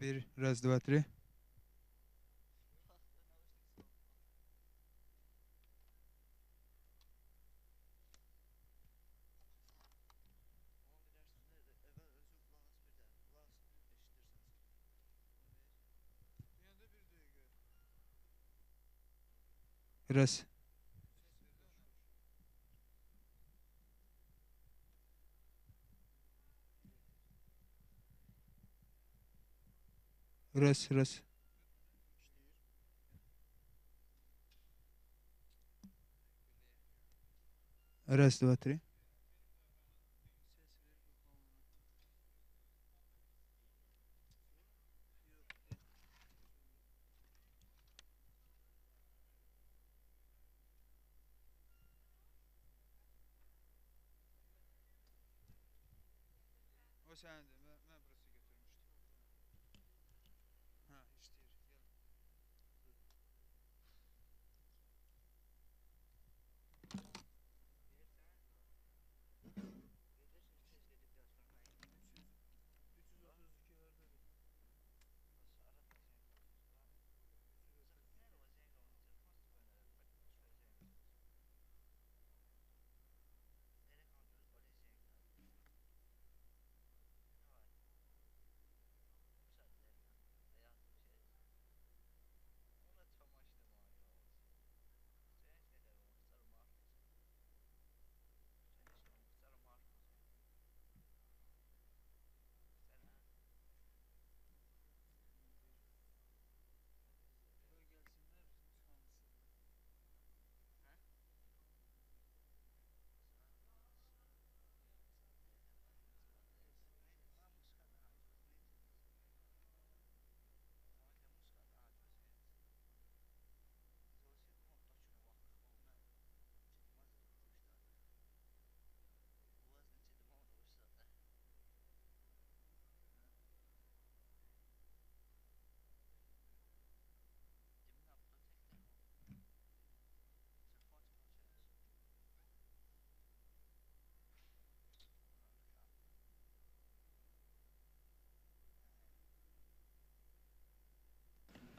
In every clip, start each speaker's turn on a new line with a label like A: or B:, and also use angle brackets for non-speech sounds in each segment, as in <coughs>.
A: Bir, раз, два, три. Раз. Раз, раз. Раз, два, три.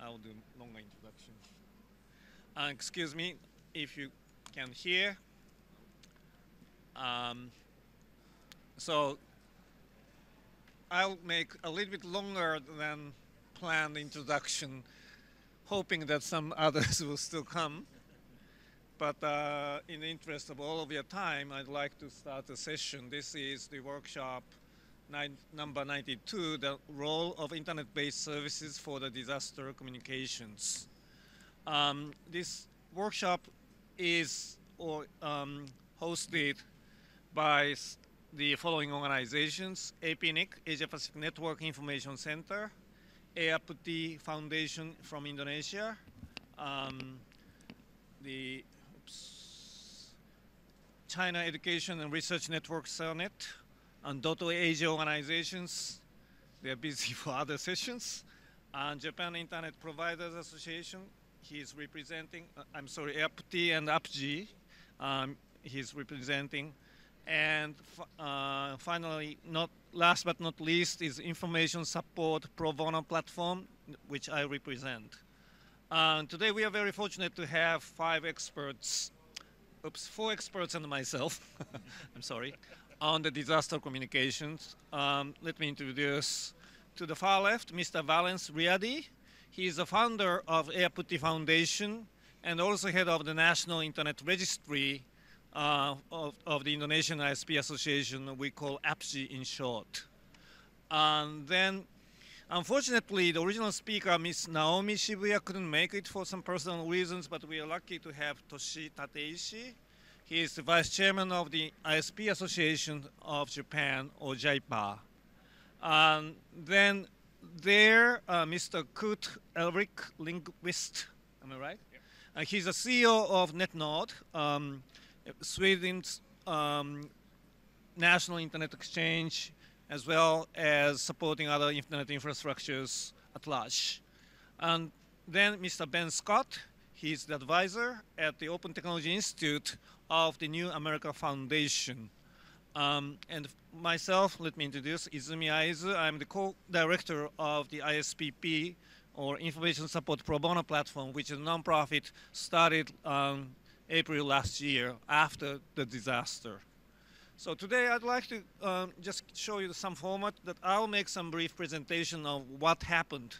B: I'll do longer introduction. Uh, excuse me if you can hear. Um, so I'll make a little bit longer than planned introduction, hoping that some <laughs> others will still come. But uh, in the interest of all of your time, I'd like to start the session. This is the workshop nine, number 92, the role of internet-based services for the disaster communications. Um, this workshop is or, um, hosted by the following organizations, APNIC, Asia Pacific Network Information Center, AirPutih Foundation from Indonesia, um, the oops, China Education and Research Network CERNET, and DotAsia organizations. They're busy <laughs> for other sessions. And Japan Internet Providers Association, he's representing, uh, I'm sorry, APT and APG, um, he's representing. And uh, finally, not last but not least, is Information Support Pro Bono Platform, which I represent. And today we are very fortunate to have five experts oops, four experts and myself, <laughs> I'm sorry, on the disaster communications. Um, let me introduce to the far left, Mr. Valens Riyadi. He is the founder of AirPutih Foundation and also head of the National Internet Registry uh, of, of the Indonesian ISP Association, we call APSI in short. And then Unfortunately, the original speaker, Ms. Naomi Shibuya, couldn't make it for some personal reasons, but we are lucky to have Toshi Tateishi. He is the vice chairman of the ISP Association of Japan, or JAIPA. And then there, uh, Mr. Kurt Erik Lindqvist, am I right? Uh, he's the CEO of Netnod, um, Sweden's um, national internet exchange, as well as supporting other internet infrastructures at large. And then Mr. Ben Scott, he's the advisor at the Open Technology Institute of the New America Foundation. Um, and myself, let me introduce Izumi Aizu. I'm the co-director of the ISPP, or Information Support Pro Bono Platform, which is a nonprofit started um, April last year after the disaster. So today I'd like to um, just show you some format that I'll make some brief presentation of what happened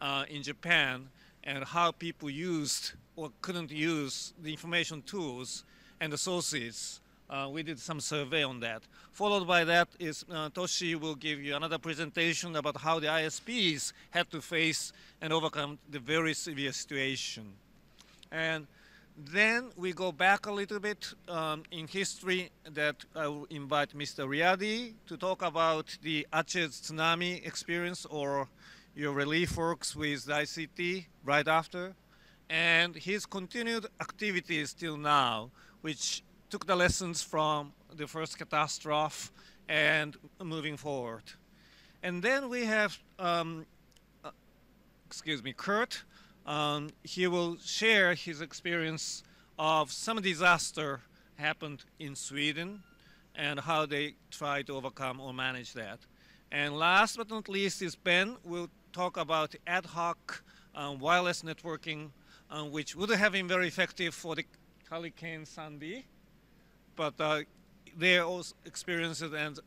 B: uh, in Japan and how people used or couldn't use the information tools and the sources. Uh, we did some survey on that. Followed by that is uh, Toshi will give you another presentation about how the ISPs had to face and overcome the very severe situation. And then we go back a little bit um, in history that I will invite Mr. Riyadi to talk about the Aceh's tsunami experience or your relief works with ICT right after and his continued activities till now, which took the lessons from the first catastrophe and moving forward. And then we have, um, uh, excuse me, Kurt, um, he will share his experience of some disaster happened in Sweden and how they try to overcome or manage that. And last but not least is Ben will talk about ad hoc um, wireless networking, um, which would have been very effective for the Hurricane Sandy, but uh, they also experienced it, and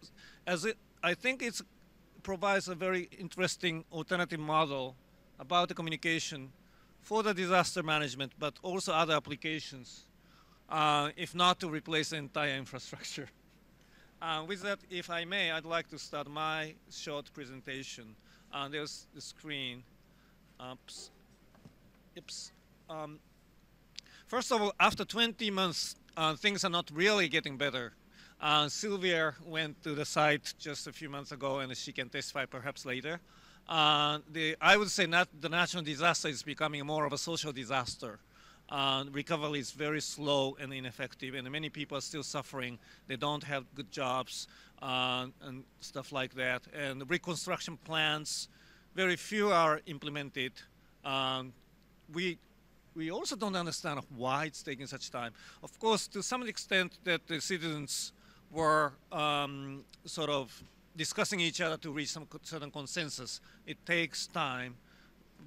B: as it, I think it provides a very interesting alternative model about the communication for the disaster management, but also other applications, uh, if not to replace the entire infrastructure. <laughs> Uh, with that, if I may, I'd like to start my short presentation. Uh, there's the screen. Oops. Oops. Um, first of all, after 20 months, uh, things are not really getting better. Uh, Sylvia went to the site just a few months ago, and she can testify perhaps later. Uh, the, I would say not the national disaster is becoming more of a social disaster. Uh, recovery is very slow and ineffective, and many people are still suffering. They don't have good jobs uh, and stuff like that. And reconstruction plans, very few are implemented. Um, we we also don't understand why it's taking such time. Of course, to some extent, that the citizens were um, sort of discussing each other to reach some certain consensus. It takes time.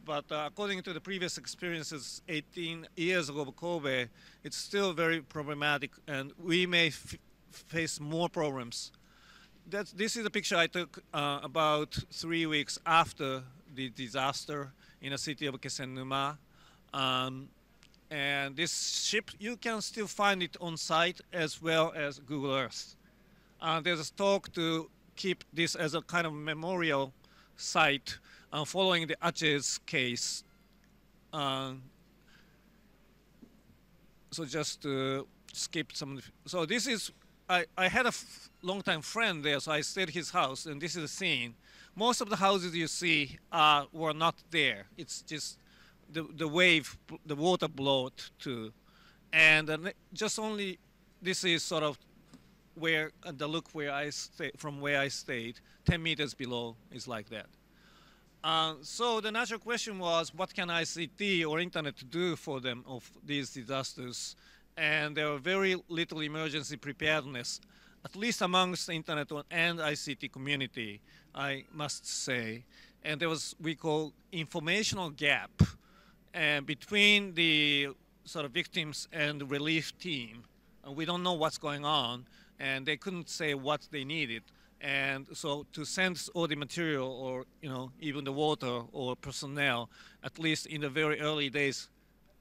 B: But uh, according to the previous experiences 18 years ago of Kobe, it's still very problematic and we may face more problems. That's, this is a picture I took uh, about three weeks after the disaster in the city of Kesennuma. Um, and this ship, you can still find it on site as well as Google Earth. Uh, there's a talk to keep this as a kind of memorial site uh, following the Aceh's case. Uh, so just to skip some. So this is, I, I had a long time friend there, so I stayed his house, and this is the scene. Most of the houses you see uh, were not there. It's just the, the wave, the water blowed to. And uh, just only, this is sort of where uh, the look where I stay, from where I stayed, 10 meters below is like that. Uh, so the natural question was, what can ICT or internet do for them of these disasters? And there were very little emergency preparedness, at least amongst the internet and ICT community, I must say. And there was, we call informational gap between the sort of victims and the relief team. And we don't know what's going on and they couldn't say what they needed. And so to send all the material or, you know, even the water or personnel, at least in the very early days,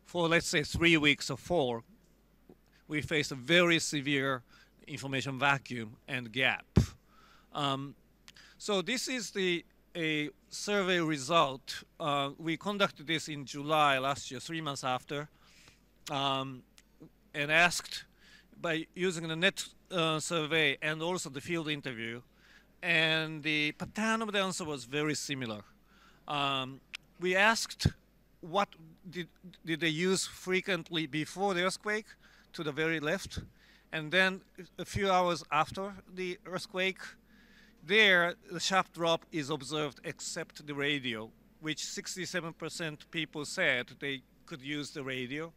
B: for let's say three weeks or four, we faced a very severe information vacuum and gap. Um, so this is the a survey result. Uh, we conducted this in July last year, three months after, um, and asked by using the net uh, survey and also the field interview, and the pattern of the answer was very similar. Um, we asked what did, did they use frequently before the earthquake to the very left, and then a few hours after the earthquake, there the sharp drop is observed except the radio, which 67% people said they could use the radio,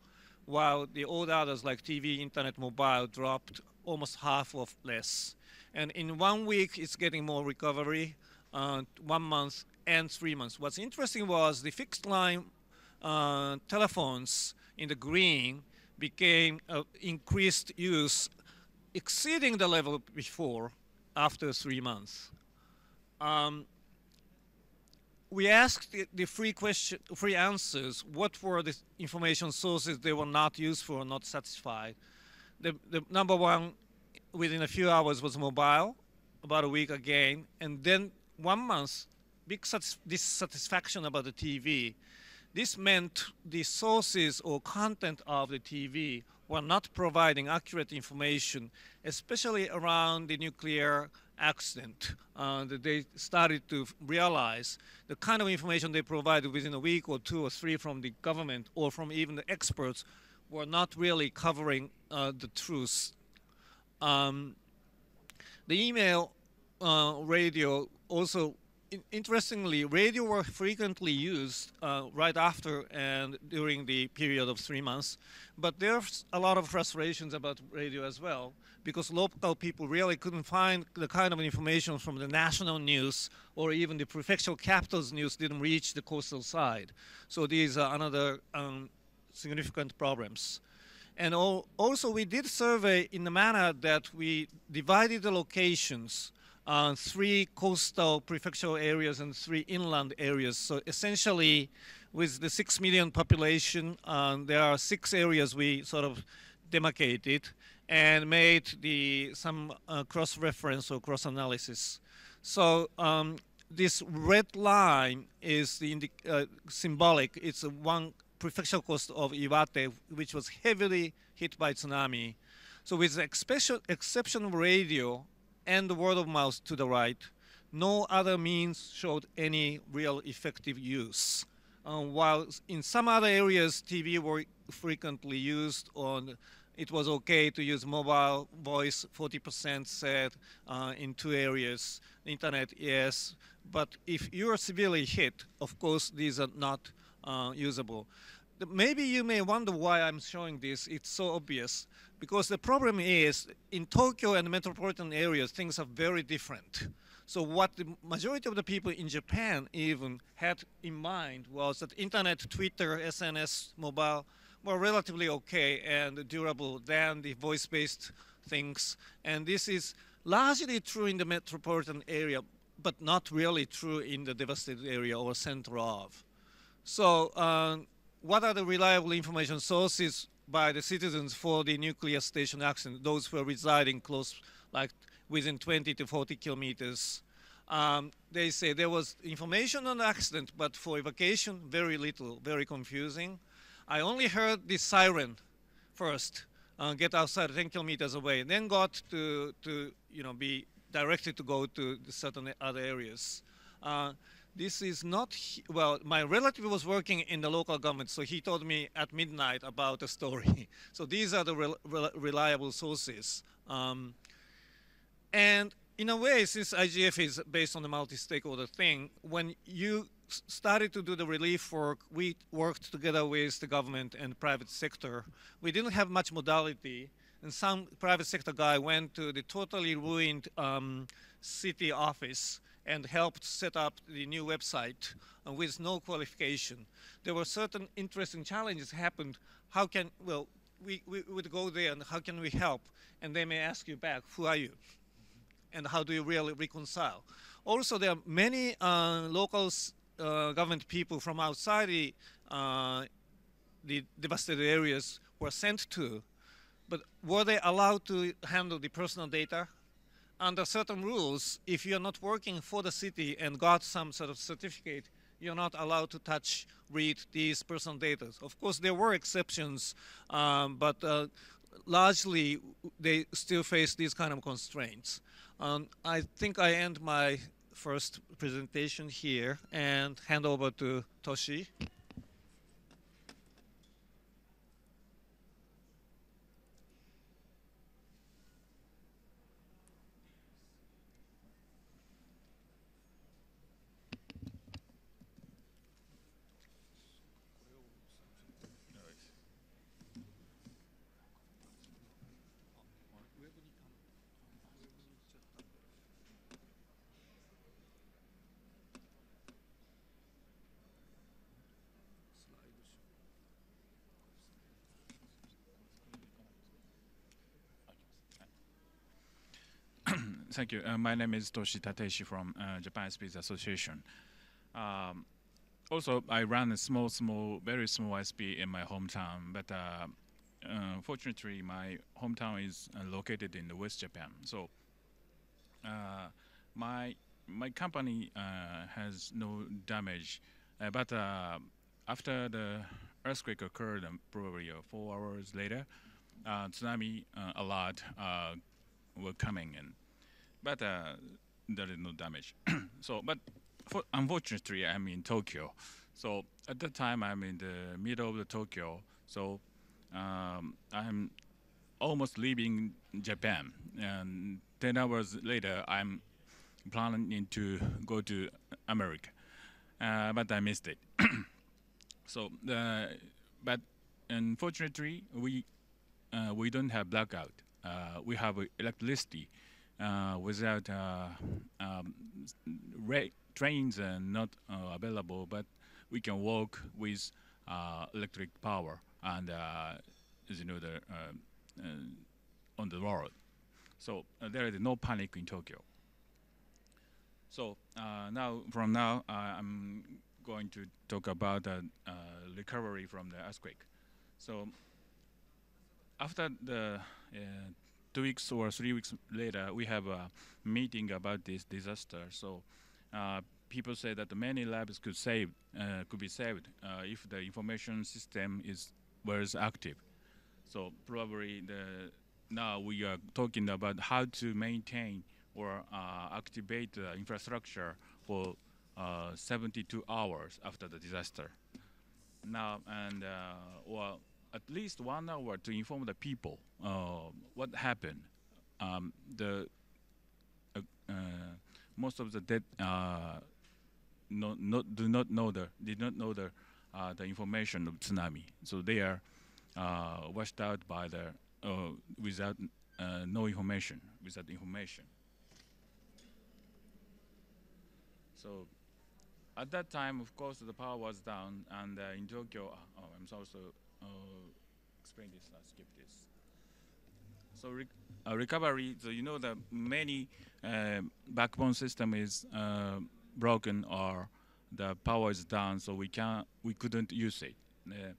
B: while the old others like TV, internet, mobile dropped almost half of less. And in one week, it's getting more recovery, uh, one month and three months. What's interesting was the fixed line uh, telephones in the green became uh, increased use exceeding the level before after three months. Um, we asked the, the, free question, free answers. What were the information sources they were not useful or not satisfied? The, the number one within a few hours was mobile, about a week again, and then one month, big dissatisfaction about the TV. This meant the sources or content of the TV were not providing accurate information, especially around the nuclear accident. Uh, they started to realize the kind of information they provided within a week or two or three from the government or from even the experts were not really covering uh, the truth. Um, the email uh, radio also interestingly, radio were frequently used uh, right after and during the period of three months. But there's a lot of frustrations about radio as well, because local people really couldn't find the kind of information from the national news or even the prefectural capitals news didn't reach the coastal side. So these are another um, significant problems. And also we did survey in the manner that we divided the locations uh, three coastal prefectural areas and three inland areas. So essentially, with the six million population, uh, there are six areas we sort of demarcated and made the some uh, cross-reference or cross-analysis. So um, this red line is the uh, symbolic. It's one prefectural coast of Iwate, which was heavily hit by tsunami. So with the exception of radio, and the word of mouth to the right, no other means showed any real effective use. Um, while in some other areas, TV were frequently used on it was okay to use mobile voice, 40% said uh, in two areas. Internet, yes. But if you're severely hit, of course, these are not uh, usable. Maybe you may wonder why I'm showing this. It's so obvious. Because the problem is, in Tokyo and metropolitan areas, things are very different. So what the majority of the people in Japan even had in mind was that internet, Twitter, SNS, mobile were relatively okay and durable than the voice-based things. And this is largely true in the metropolitan area, but not really true in the devastated area or center of. So uh, what are the reliable information sources by the citizens for the nuclear station accident, those who are residing close, like within 20 to 40 kilometers. Um, they say there was information on the accident, but for evacuation, very little, very confusing. I only heard the siren first, uh, get outside 10 kilometers away, then got to, to you know, be directed to go to certain other areas. Uh, this is not, well, my relative was working in the local government, so he told me at midnight about the story. <laughs> so these are the re reliable sources. Um, and in a way, since IGF is based on the multi-stakeholder thing, when you started to do the relief work, we worked together with the government and private sector. We didn't have much modality, and some private sector guy went to the totally ruined um, city office and helped set up the new website uh, with no qualification. There were certain interesting challenges happened. How can, well, we, we would go there and how can we help? And they may ask you back, who are you? And how do you really reconcile? Also, there are many uh, local uh, government people from outside the, uh, the devastated areas were sent to, but were they allowed to handle the personal data under certain rules, if you're not working for the city and got some sort of certificate, you're not allowed to touch, read these personal data. Of course, there were exceptions, um, but uh, largely they still face these kind of constraints. Um, I think I end my first presentation here and hand over to Toshi.
C: Thank you. Uh, my name is Toshi Tateishi from uh, Japan ISP Association. Um, also, I run a small, small, very small SB in my hometown, but uh, uh, fortunately, my hometown is uh, located in the West Japan. So, uh, my my company uh, has no damage, but after the earthquake occurred, um, probably four hours later, tsunami alert uh, were coming in, but uh, there is no damage. <clears throat> so, but for, unfortunately, I'm in Tokyo. So at that time, I'm in the middle of the Tokyo. So um, I'm almost leaving Japan, and ten hours later, I'm planning to go to America, uh, but I missed it. <clears throat> so, uh, but unfortunately, we uh, we don't have blackout. Uh, we have electricity without uh, um, trains are not uh, available, but we can walk with uh, electric power and uh, you know the uh, uh, on the road. So uh, there is no panic in Tokyo. So uh, now, from now, uh, I'm going to talk about uh, uh, recovery from the earthquake. So after the uh, two weeks or three weeks later, we have a meeting about this disaster. So uh, people say that many labs could save uh, could be saved uh, if the information system is was active. So probably the now we are talking about how to maintain or uh, activate the infrastructure for uh, 72 hours after the disaster. Now and uh, well, at least one hour to inform the people uh, what happened. Um, the uh, uh, most of the dead uh, no, do not know the did not know the uh, the information of tsunami, so they are uh, washed out by the without no information without information. So at that time, of course, the power was down, and in Tokyo, oh, I'm sorry, so uh, explain this. I skip this. So rec- uh, recovery. So you know that many uh, backbone system is uh, broken or the power is down, so we can we couldn't use it. Uh,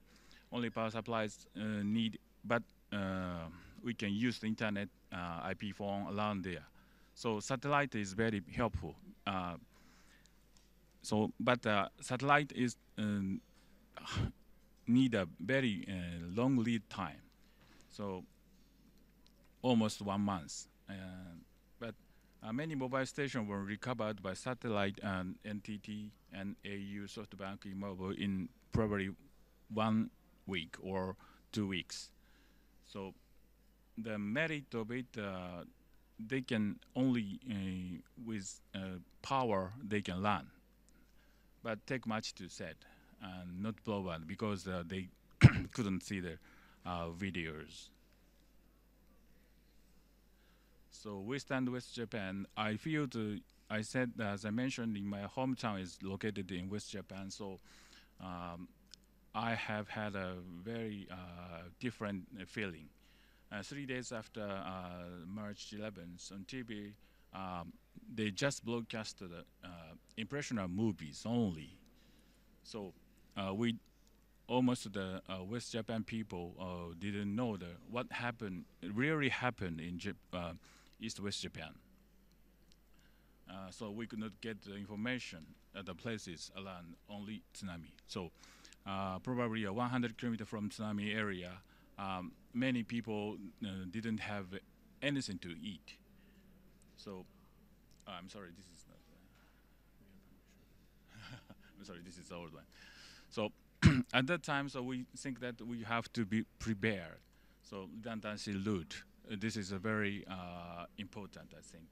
C: only power supplies uh, need, but uh, we can use the internet, uh, IP phone around there. So satellite is very helpful. Uh, so, but uh, satellite is um, need a very uh, long lead time. So almost one month. Uh, but uh, many mobile stations were recovered by satellite and NTT and AU SoftBank Mobile in probably one week or two weeks. So the merit of it, uh, they can only uh, with uh, power they can run, but take much to set and not up because uh, they <coughs> couldn't see the uh, videos. So West and West Japan, I feel I said, as I mentioned, in my hometown is located in West Japan, so um, I have had a very uh, different feeling. Uh, three days after uh, March 11th on TV, um, they just broadcasted uh, impressional movies only. So we almost the uh, West Japan people uh, didn't know the what happened really happened in Jap- uh, East West Japan. Uh, so we could not get the information at the places around only tsunami. So uh, probably uh, 100 kilometer from tsunami area, um, many people uh, didn't have anything to eat. So uh, I'm sorry, this is not. Uh, <laughs> I'm sorry, this is the old one. So <clears throat> at that time, so we think that we have to be prepared. So redundancy loot. Uh, this is a very uh, important, I think.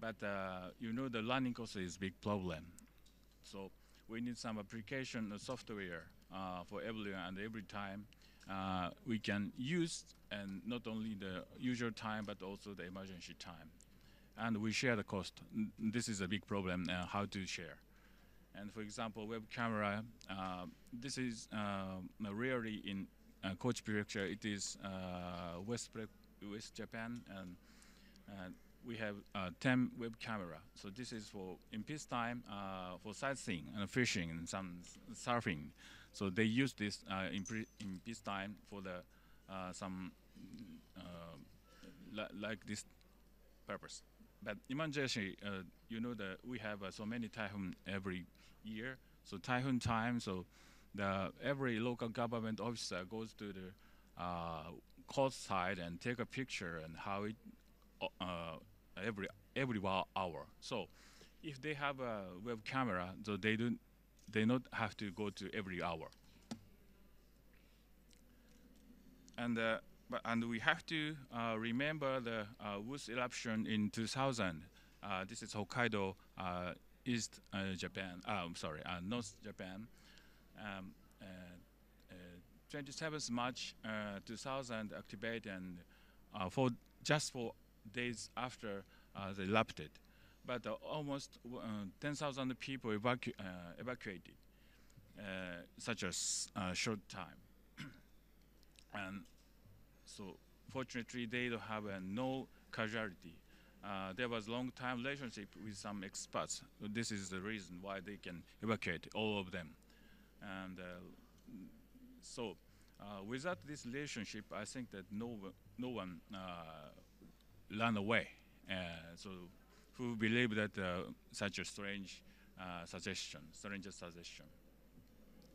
C: But uh, you know, the learning cost is big problem. So we need some application uh, software uh, for everyone and every time uh, we can use and not only the usual time but also the emergency time. And we share the cost. N- This is a big problem. How to share? And for example, web camera. Uh, this is uh, rarely in uh, Kochi Prefecture. It is uh, West West Japan, and uh, we have uh, 10 web camera. So this is for in peacetime for sightseeing and fishing and some surfing. So they use this in, in peacetime for the some li- like this purpose. But emergency, uh, you know that we have uh, so many typhoon every year. So typhoon time, so the every local government officer goes to the uh, coast side and take a picture and how it uh, every every hour. So if they have a web camera, so they don't they not have to go to every hour. And uh, but and we have to uh, remember the uh, eruption in 2000. Uh, this is Hokkaido, uh, East uh, Japan. I'm sorry, uh, North Japan. Um, uh, uh, 27th March uh, 2000 activate and for just for days after they erupted, but almost uh, 10,000 people evacu- evacuated, such a s- uh, short time. and so fortunately they don't have uh, no casualty. Uh, there was long time relationship with some experts. This is the reason why they can evacuate all of them. And uh, so uh, without this relationship, I think that no no one uh, ran away. So who believe that such a strange suggestion, strange suggestion.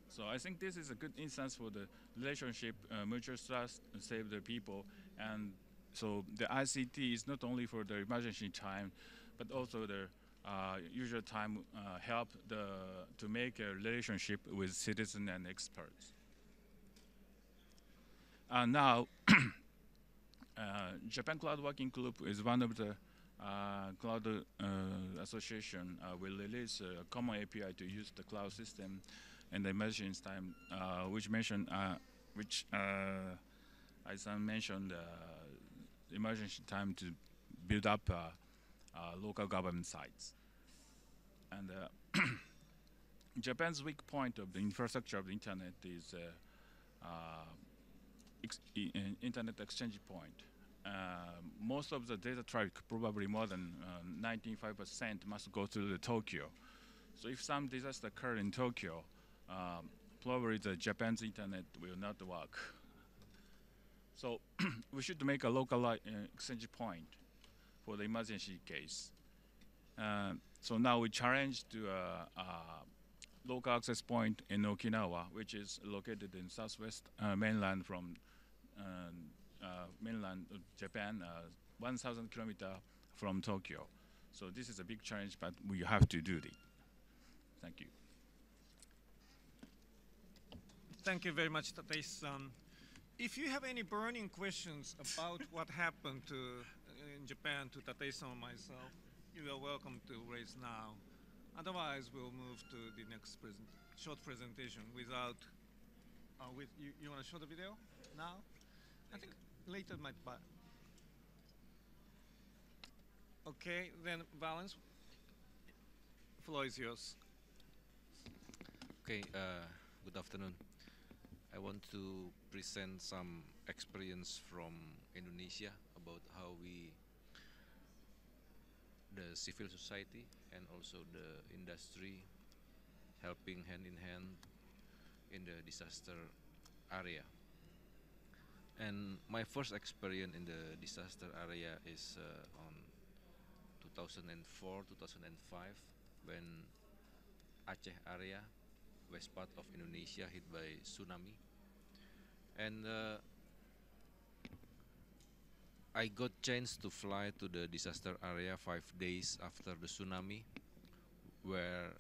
C: So I think this is a good instance for the relationship, uh, mutual trust, save the people. And so the ICT is not only for the emergency time, but also the uh, usual time uh, help the to make a relationship with citizen and experts. Uh, now, <clears throat> uh, Japan Cloud Working Group is one of the uh, cloud association will release a common API to use the cloud system and the emergency time, which mentioned, which uh, I mentioned, emergency time to build up uh, uh, local government sites. And uh, <clears throat> Japan's weak point of the infrastructure of the internet is ex- internet exchange point. Uh, most of the data traffic, probably more than uh, 95%, must go through the Tokyo. So if some disaster occur in Tokyo, um, probably the Japan's internet will not work. So <clears throat> we should make a local uh, exchange point for the emergency case. Uh, so now we challenge to a, a local access point in Okinawa, which is located in southwest uh, mainland from um, uh, mainland Japan, uh, 1,000 kilometer from Tokyo. So this is a big challenge, but we have to do it. Thank you.
B: Thank you very much, Tatei-san. If you have any burning questions about what happened to in Japan to Tatei-san myself, you are welcome to raise now. Otherwise, we'll move to the next present, short presentation without. Uh, with you, you want to show the video now? I think later might. But okay, then Valens. Floor is yours.
D: Okay, uh, good afternoon. I want to present some experience from Indonesia about how we, the civil society and also the industry, helping hand in hand in the disaster area. And my first experience in the disaster area is uh, on 2004 2005 when Aceh area west part of Indonesia hit by tsunami and uh, I got chance to fly to the disaster area five days after the tsunami where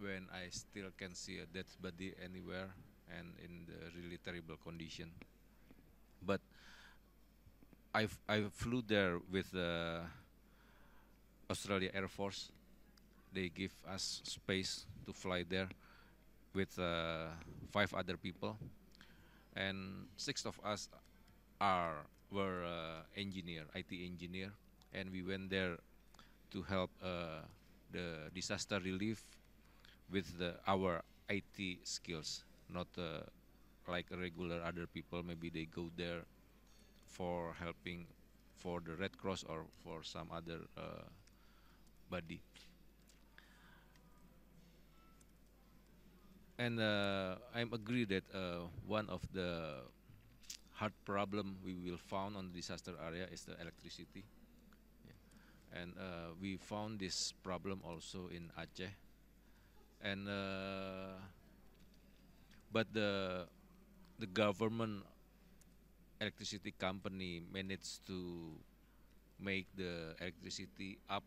D: when I still can see a dead body anywhere and in the really terrible condition. But I, I flew there with the Australia Air Force. They give us space to fly there with uh, five other people and six of us are were uh, engineer IT engineer and we went there to help uh, the disaster relief with the our IT skills not uh, like regular other people maybe they go there for helping for the Red Cross or for some other uh, body. And uh, I'm agree that uh, one of the hard problem we will found on the disaster area is the electricity. Yeah. And uh, we found this problem also in Aceh. And uh, but the the government electricity company managed to make the electricity up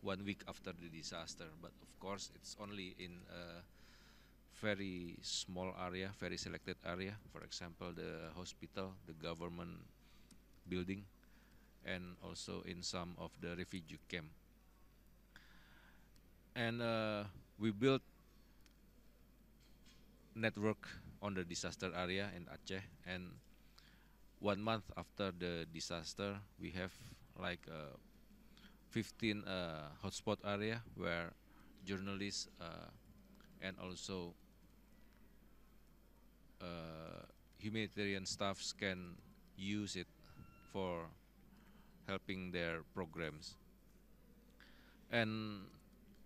D: one week after the disaster. But of course, it's only in a very small area, very selected area. For example, the hospital, the government building, and also in some of the refugee camp. And uh, we built network on the disaster area in Aceh and one month after the disaster we have like uh, 15 uh, hotspot area where journalists uh, and also uh, humanitarian staffs can use it for helping their programs and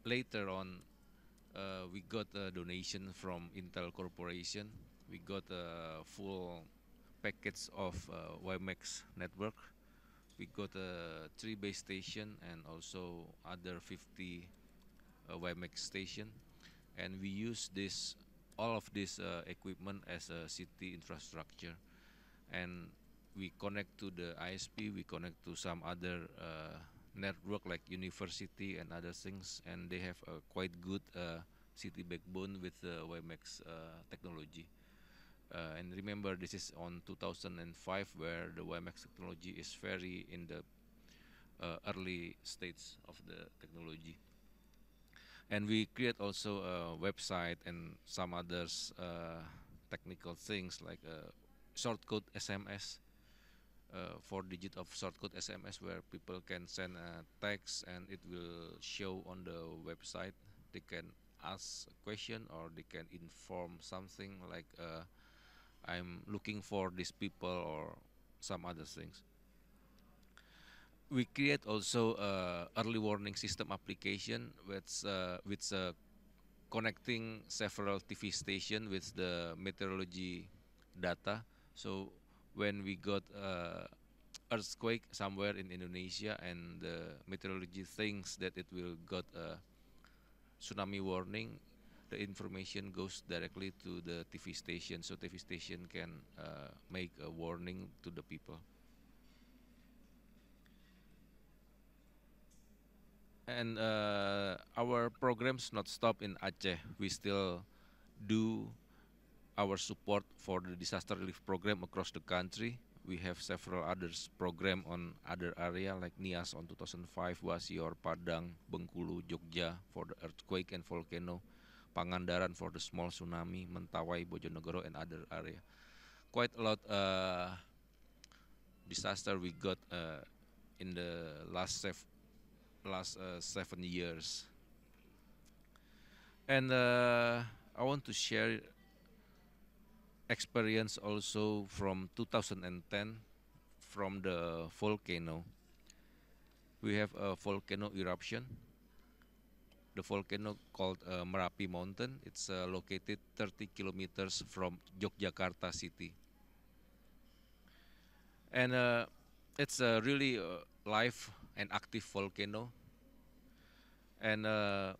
D: later on uh, we got a donation from Intel Corporation. We got a full package of uh, WiMAX network. We got a three base station and also other 50 uh, WiMAX station. And we use this all of this uh, equipment as a city infrastructure. And we connect to the ISP, we connect to some other uh, network like university and other things, and they have a quite good uh, city backbone with the WiMAX uh, technology. Uh, and remember, this is on 2005, where the WiMAX technology is very in the uh, early stage of the technology. And we create also a website and some others uh, technical things like uh, shortcode SMS uh, four digit of shortcode SMS where people can send a text and it will show on the website. They can ask a question or they can inform something like uh, I'm looking for these people or some other things. We create also a early warning system application with uh, with uh, connecting several TV station with the meteorology data. So when we got uh, earthquake somewhere in Indonesia and the meteorology thinks that it will got a tsunami warning, the information goes directly to the TV station, so TV station can uh, make a warning to the people. And uh, our programs not stop in Aceh. We still do our support for the disaster relief program across the country. We have several others program on other area like NIAS on 2005, Wasior, Padang, Bengkulu, Jogja for the earthquake and volcano, Pangandaran for the small tsunami, Mentawai, Bojonegoro and other area. Quite a lot uh, disaster we got uh, in the last last uh, seven years. And uh, I want to share experience also from 2010 from the volcano. We have a volcano eruption. The volcano called uh, Merapi Mountain. It's uh, located 30 kilometers from Yogyakarta city. And uh, it's a really uh, and active volcano. And uh,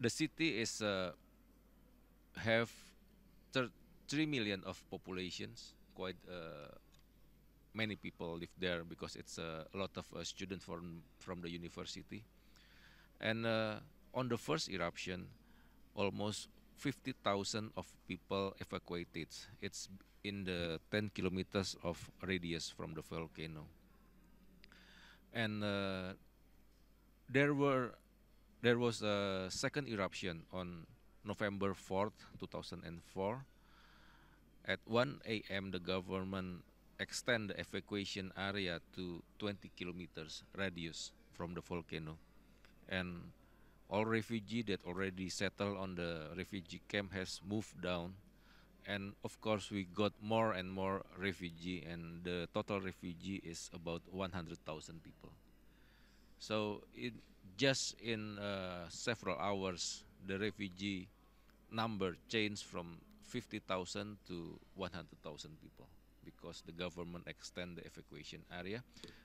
D: the city is uh, have 3 million of populations. Quite uh, many people live there because it's a lot of uh, students from from the university. And uh, on the first eruption almost 50,000 of people evacuated. It's in the 10 kilometers of radius from the volcano and uh, there were there was a second eruption on November 4th 2004 at 1 a.m., the government extend the evacuation area to 20 kilometers radius from the volcano, and all refugee that already settled on the refugee camp has moved down, and of course we got more and more refugee, and the total refugee is about 100,000 people. So it just in uh, several hours, the refugee number changed from 50,000 to 100,000 people because the government extend the evacuation area.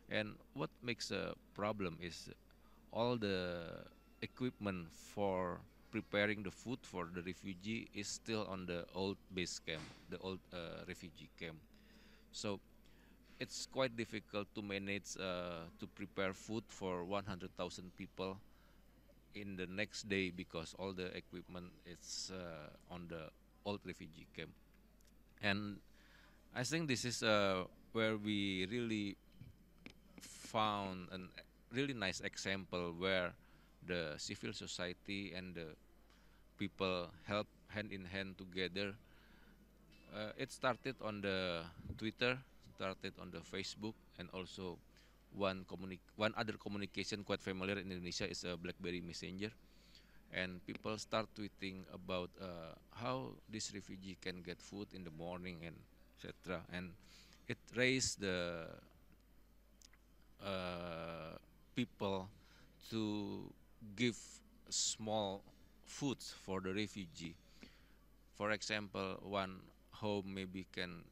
D: And what makes a problem is all the equipment for preparing the food for the refugee is still on the old base camp, the old uh, refugee camp. So it's quite difficult to manage uh, to prepare food for 100,000 people in the next day because all the equipment is uh, on the old refugee camp. And I think this is uh, where we really found a really nice example where the civil society and the people help hand in hand together. Uh, it started on the Twitter, started on the Facebook, and also one communi- one other communication quite familiar in Indonesia is a BlackBerry Messenger, and people start tweeting about uh, how this refugee can get food in the morning and etc. And it raised the uh, people to give small foods for the refugee. For example, one home maybe can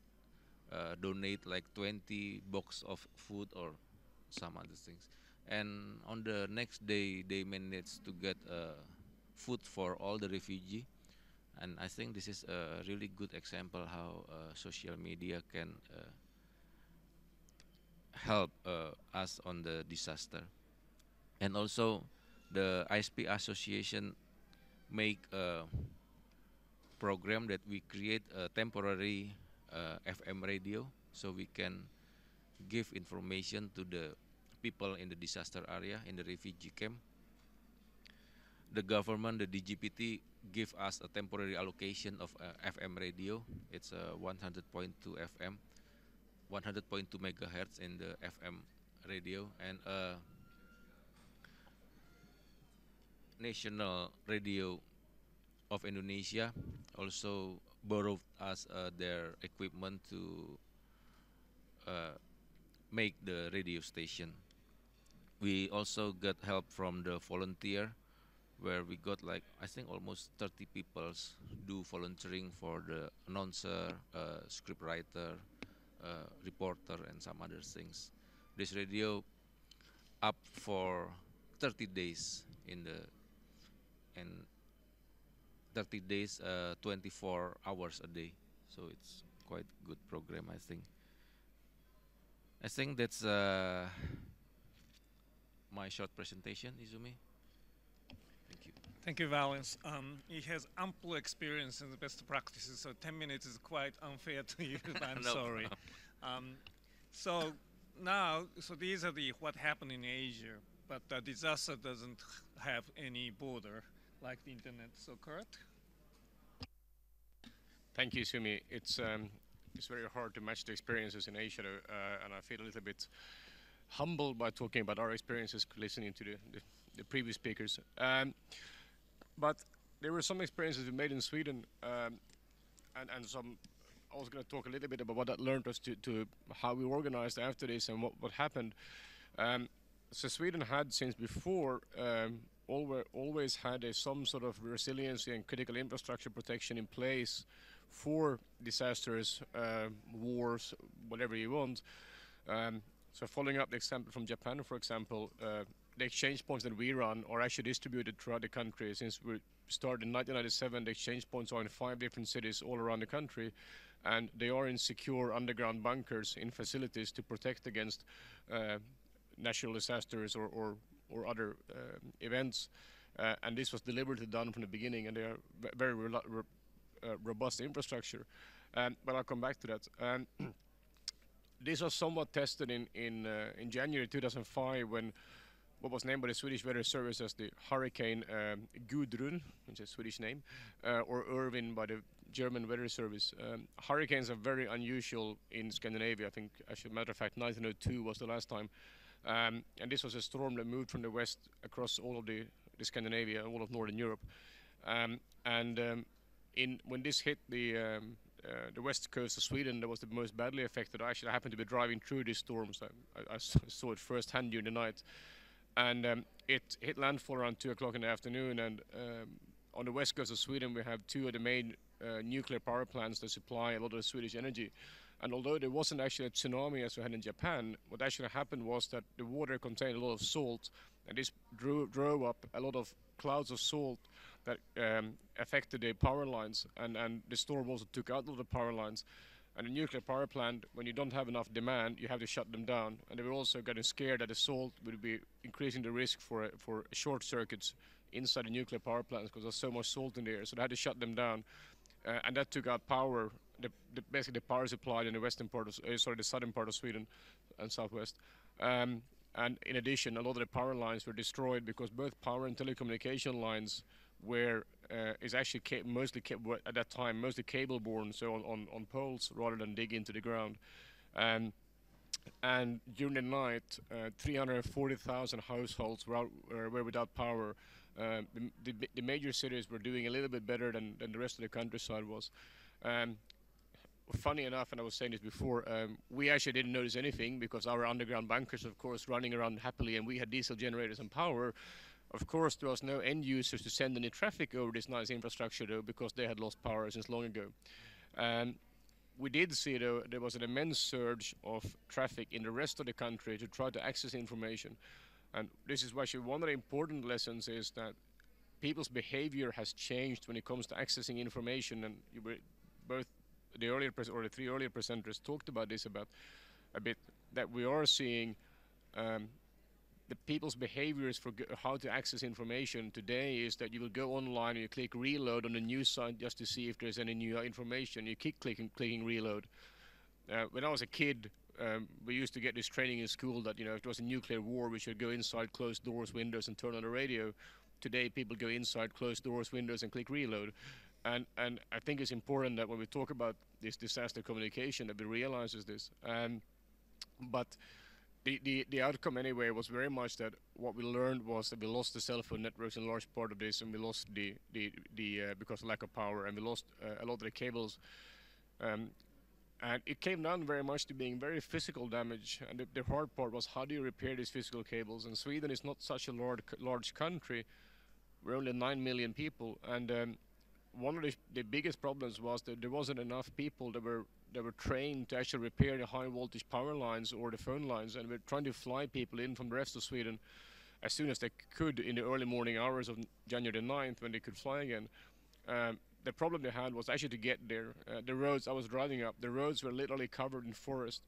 D: uh, donate like 20 box of food or some other things. And on the next day, they managed to get uh, food for all the refugee. And I think this is a really good example how uh, social media can uh, help uh, us on the disaster. And also, the ISP Association make a program that we create a temporary uh, FM radio so we can give information to the people in the disaster area in the refugee camp. The government, the DGPT, give us a temporary allocation of uh, FM radio. It's a 100.2 FM, 100.2 megahertz in the FM radio, and National Radio of Indonesia also borrowed us uh, their equipment to uh, make the radio station. We also got help from the volunteer, where we got like I think almost 30 people do volunteering for the announcer, uh, scriptwriter, uh, reporter, and some other things. This radio up for 30 days in the and 30 days, uh, 24 hours a day. So it's quite good program, I think. I think that's uh, my short presentation, Izumi. Thank you.
B: Thank you, Valens. Um, he has ample experience in the best practices, so 10 minutes is quite unfair to you. <laughs> I'm
D: No
B: sorry. Um, so now, so these are the what happened in Asia, but the disaster doesn't have any border like the internet. So correct?
E: Thank you, Sumi. It's um, it's very hard to match the experiences in Asia, uh, and I feel a little bit humbled by talking about our experiences, listening to the, the, the previous speakers. Um, but there were some experiences we made in Sweden, um, and and some. I was going to talk a little bit about what that learned us to, to how we organized after this and what what happened. Um, so Sweden had since before um, always had a, some sort of resiliency and critical infrastructure protection in place for disasters, uh, wars, whatever you want. Um, so following up the example from Japan, for example, uh, the exchange points that we run are actually distributed throughout the country. Since we started in 1997, the exchange points are in five different cities all around the country, and they are in secure underground bunkers in facilities to protect against uh, natural disasters or, or, or other um, events. Uh, and this was deliberately done from the beginning, and they are very uh, robust infrastructure. Um, but I'll come back to that. Um, <clears throat> this was somewhat tested in in uh, in January 2005 when what was named by the Swedish Weather Service as the Hurricane um, Gudrun, which is a Swedish name, uh, or Erwin by the German Weather Service. Um, hurricanes are very unusual in Scandinavia. I think, as a matter of fact, 1902 was the last time. Um, and this was a storm that moved from the west across all of the, the Scandinavia, all of northern Europe. Um, and um, in when this hit the, um, uh, the west coast of Sweden that was the most badly affected. Actually, I happened to be driving through these storms. I <laughs> saw it firsthand during the night, and um, it hit landfall around two o'clock in the afternoon. And um, on the west coast of Sweden, we have two of the main uh, nuclear power plants that supply a lot of Swedish energy. And although there wasn't actually a tsunami as we had in Japan, what actually happened was that the water contained a lot of salt, and this drew, drove up a lot of clouds of salt that um, affected the power lines, and, and the storm also took out a all the power lines. And a nuclear power plant, when you don't have enough demand, you have to shut them down. And they were also getting scared that the salt would be increasing the risk for for short circuits inside the nuclear power plants because there's so much salt in the air. So they had to shut them down, uh, and that took out power. The, the, basically, the power supply in the western part of, uh, sorry, the southern part of Sweden and southwest. Um, and in addition, a lot of the power lines were destroyed because both power and telecommunication lines were uh, is actually mostly at that time mostly cable borne, so on, on, on poles rather than dig into the ground. Um, and during the night, uh, 340,000 households were, out, uh, were without power. Uh, the, the, the major cities were doing a little bit better than, than the rest of the countryside was. Um, funny enough, and I was saying this before, um, we actually didn't notice anything because our underground bunkers, of course, running around happily, and we had diesel generators and power. Of course, there was no end users to send any traffic over this nice infrastructure, though, because they had lost power since long ago. Um, we did see, though, there was an immense surge of traffic in the rest of the country to try to access information. And this is actually one of the important lessons is that people's behavior has changed when it comes to accessing information. And you were both the earlier or the three earlier presenters talked about this about a bit that we are seeing um, the people's behaviors for how to access information today is that you will go online and you click reload on the news site just to see if there's any new information. You keep clicking clicking reload. Uh, when I was a kid, um, we used to get this training in school that you know if there was a nuclear war, we should go inside, close doors, windows, and turn on the radio. Today, people go inside, close doors, windows, and click reload. And and I think it's important that when we talk about this disaster communication, that we realizes this. Um, but the, the, the outcome anyway was very much that what we learned was that we lost the cell phone networks in large part of this, and we lost the the, the uh, because of lack of power, and we lost uh, a lot of the cables. Um, and it came down very much to being very physical damage. And the, the hard part was how do you repair these physical cables? And Sweden is not such a large large country. We're only nine million people, and um, one of the, the biggest problems was that there wasn't enough people that were that were trained to actually repair the high voltage power lines or the phone lines, and we're trying to fly people in from the rest of Sweden as soon as they could in the early morning hours of January the 9th when they could fly again. Um, the problem they had was actually to get there. Uh, the roads I was driving up, the roads were literally covered in forest.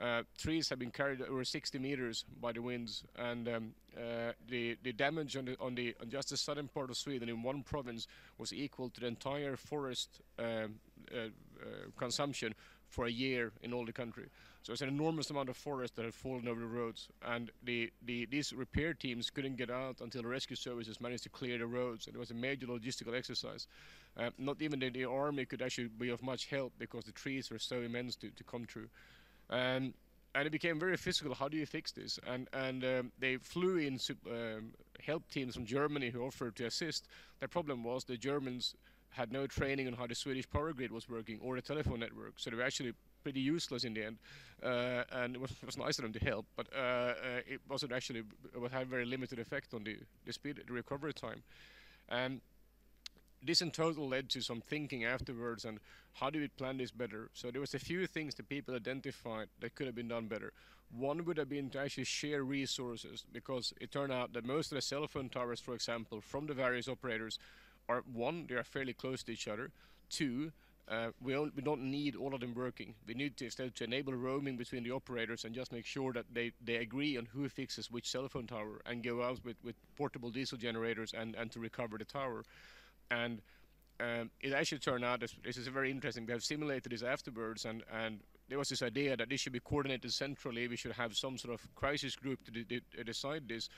E: Uh, trees have been carried over 60 meters by the winds, and um, uh, the the damage on the on the on just the southern part of Sweden in one province was equal to the entire forest um, uh, uh, consumption for a year in all the country. So it's an enormous amount of forest that had fallen over the roads, and the, the these repair teams couldn't get out until the rescue services managed to clear the roads. And it was a major logistical exercise. Uh, not even the, the army could actually be of much help because the trees were so immense to, to come through. Um, and it became very physical. How do you fix this? And and um, they flew in um, help teams from Germany who offered to assist. The problem was the Germans had no training on how the Swedish power grid was working or the telephone network, so they were actually pretty useless in the end. Uh, and it was, it was nice of them to help, but uh, uh, it wasn't actually. It would very limited effect on the the speed, the recovery time. And this in total led to some thinking afterwards and how do we plan this better? So there was a few things that people identified that could have been done better. One would have been to actually share resources because it turned out that most of the cell phone towers for example from the various operators are one they are fairly close to each other. Two uh, we, don't, we don't need all of them working. We need to instead to enable roaming between the operators and just make sure that they, they agree on who fixes which cell phone tower and go out with, with portable diesel generators and, and to recover the tower and um, it actually turned out this, this is very interesting. We have simulated this afterwards, and, and there was this idea that this should be coordinated centrally. We should have some sort of crisis group to de- de- decide this.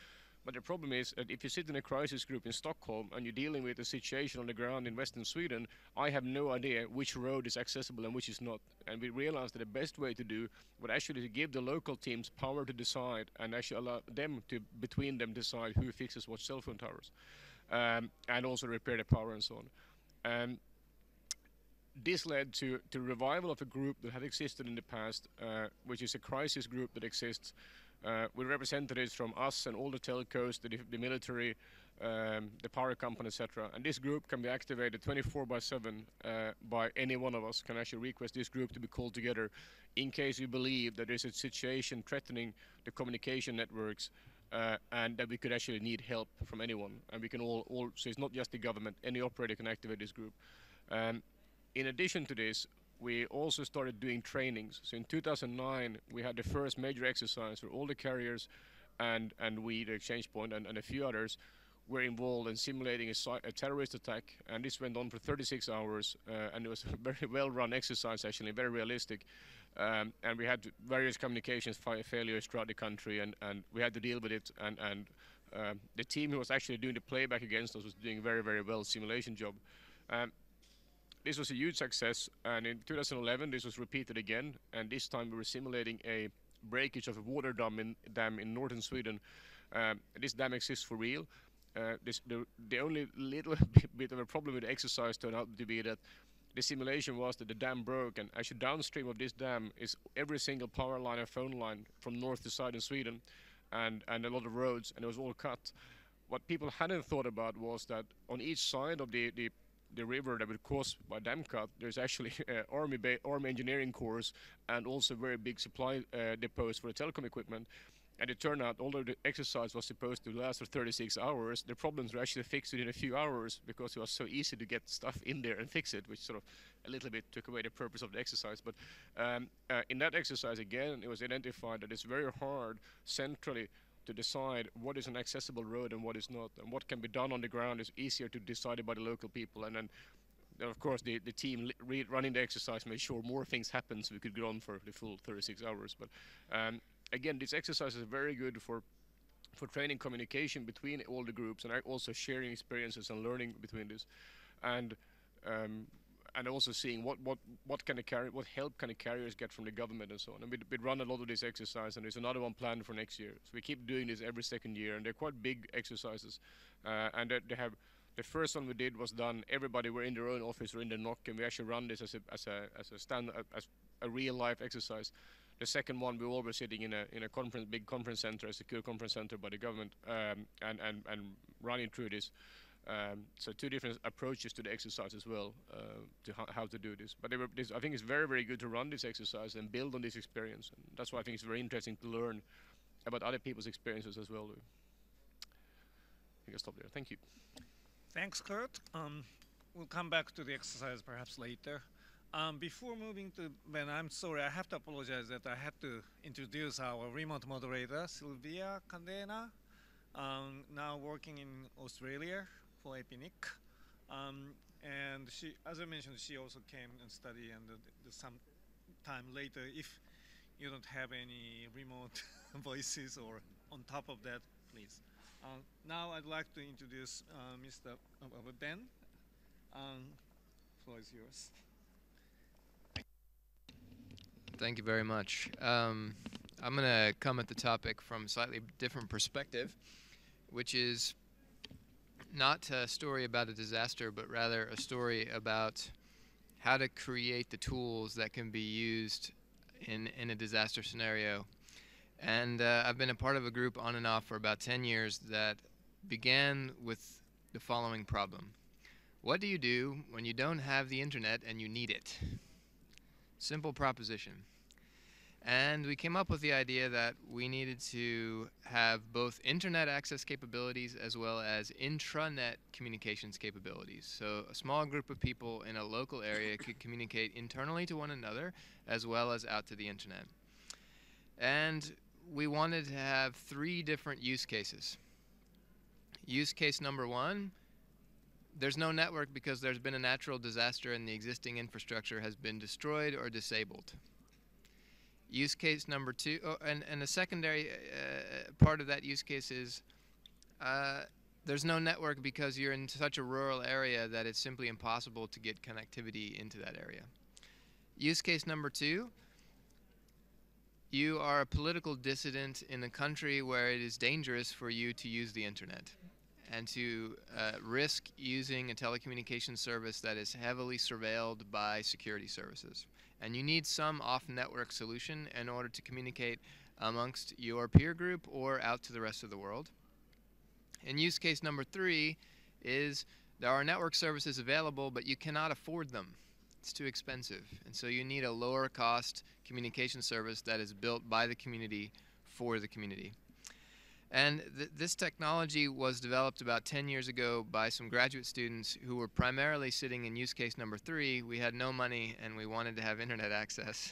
E: But the problem is that if you sit in a crisis group in Stockholm and you're dealing with a situation on the ground in Western Sweden, I have no idea which road is accessible and which is not. And we realized that the best way to do would actually to give the local teams power to decide and actually allow them to between them decide who fixes what cell phone towers um, and also repair the power and so on. Um, this led to the revival of a group that had existed in the past, uh, which is a crisis group that exists uh, with representatives from us and all the telcos, the, the military, um, the power company, etc. And this group can be activated 24 by 7 uh, by any one of us. Can actually request this group to be called together in case we believe that there's a situation threatening the communication networks. Uh, and that we could actually need help from anyone, and we can all, all. So it's not just the government; any operator can activate this group. Um, in addition to this, we also started doing trainings. So in 2009, we had the first major exercise where all the carriers and and we, the exchange point, and, and a few others were involved in simulating a, a terrorist attack, and this went on for 36 hours, uh, and it was a <laughs> very well-run exercise, actually, very realistic. Um, and we had various communications failures throughout the country, and, and we had to deal with it. And, and um, the team who was actually doing the playback against us was doing very, very well simulation job. Um, this was a huge success, and in 2011 this was repeated again, and this time we were simulating a breakage of a water dam in, dam in northern Sweden. Um, this dam exists for real. Uh, this, the, the only little <laughs> bit of a problem with the exercise turned out to be that the simulation was that the dam broke, and actually downstream of this dam is every single power line and phone line from north to south in Sweden, and and a lot of roads, and it was all cut. What people hadn't thought about was that on each side of the the the river that would cause by dam cut, there's actually <laughs> uh, army army engineering corps and also very big supply uh, depots for the telecom equipment. And it turned out, although the exercise was supposed to last for 36 hours, the problems were actually fixed within a few hours because it was so easy to get stuff in there and fix it, which sort of a little bit took away the purpose of the exercise. But um, uh, in that exercise, again, it was identified that it's very hard centrally to decide what is an accessible road and what is not, and what can be done on the ground is easier to decide by the local people. And then, of course, the, the team running the exercise made sure more things happened so we could go on for the full 36 hours. But um, again, this exercise is very good for for training communication between all the groups and also sharing experiences and learning between this, and um, and also seeing what what what kind of carry what help can the carriers get from the government and so on. And we we run a lot of this exercise, and there's another one planned for next year. So we keep doing this every second year, and they're quite big exercises, uh, and they, they have. The first one we did was done. Everybody were in their own office or in their NOC, and we actually run this as a as a as a stand as a real life exercise. The second one, we all were sitting in a in a conference, big conference center, a secure conference center by the government, um, and and and running through this. Um, so two different approaches to the exercise as well, uh, to ho- how to do this. But they were, this, I think it's very very good to run this exercise and build on this experience. And that's why I think it's very interesting to learn about other people's experiences as well. I think I'll stop there. Thank you.
B: Thanks, Kurt. Um, we'll come back to the exercise perhaps later. Um, before moving to Ben, I'm sorry, I have to apologize that I had to introduce our remote moderator, Sylvia Cadena, um, now working in Australia for APNIC. Um, and she, as I mentioned, she also came and studied and some time later, if you don't have any remote <laughs> voices or on top of that, please. Uh, now I'd like to introduce uh, Mr. Uh, uh, Ben. Um, floor is yours.
F: Thank you very much. Um, I'm going to come at the topic from a slightly different perspective, which is not a story about a disaster, but rather a story about how to create the tools that can be used in, in a disaster scenario. And uh, I've been a part of a group on and off for about 10 years that began with the following problem What do you do when you don't have the internet and you need it? Simple proposition. And we came up with the idea that we needed to have both internet access capabilities as well as intranet communications capabilities. So a small group of people in a local area could communicate internally to one another as well as out to the internet. And we wanted to have three different use cases. Use case number one there's no network because there's been a natural disaster and the existing infrastructure has been destroyed or disabled. Use case number two, oh, and, and a secondary uh, part of that use case is uh, there's no network because you're in such a rural area that it's simply impossible to get connectivity into that area. Use case number two, you are a political dissident in a country where it is dangerous for you to use the internet. and to uh, risk using a telecommunications service that is heavily surveilled by security services. And you need some off network solution in order to communicate amongst your peer group or out to the rest of the world. And use case number three is there are network services available, but you cannot afford them. It's too expensive. And so you need a lower cost communication service that is built by the community for the community. And th- this technology was developed about 10 years ago by some graduate students who were primarily sitting in use case number three. We had no money and we wanted to have internet access.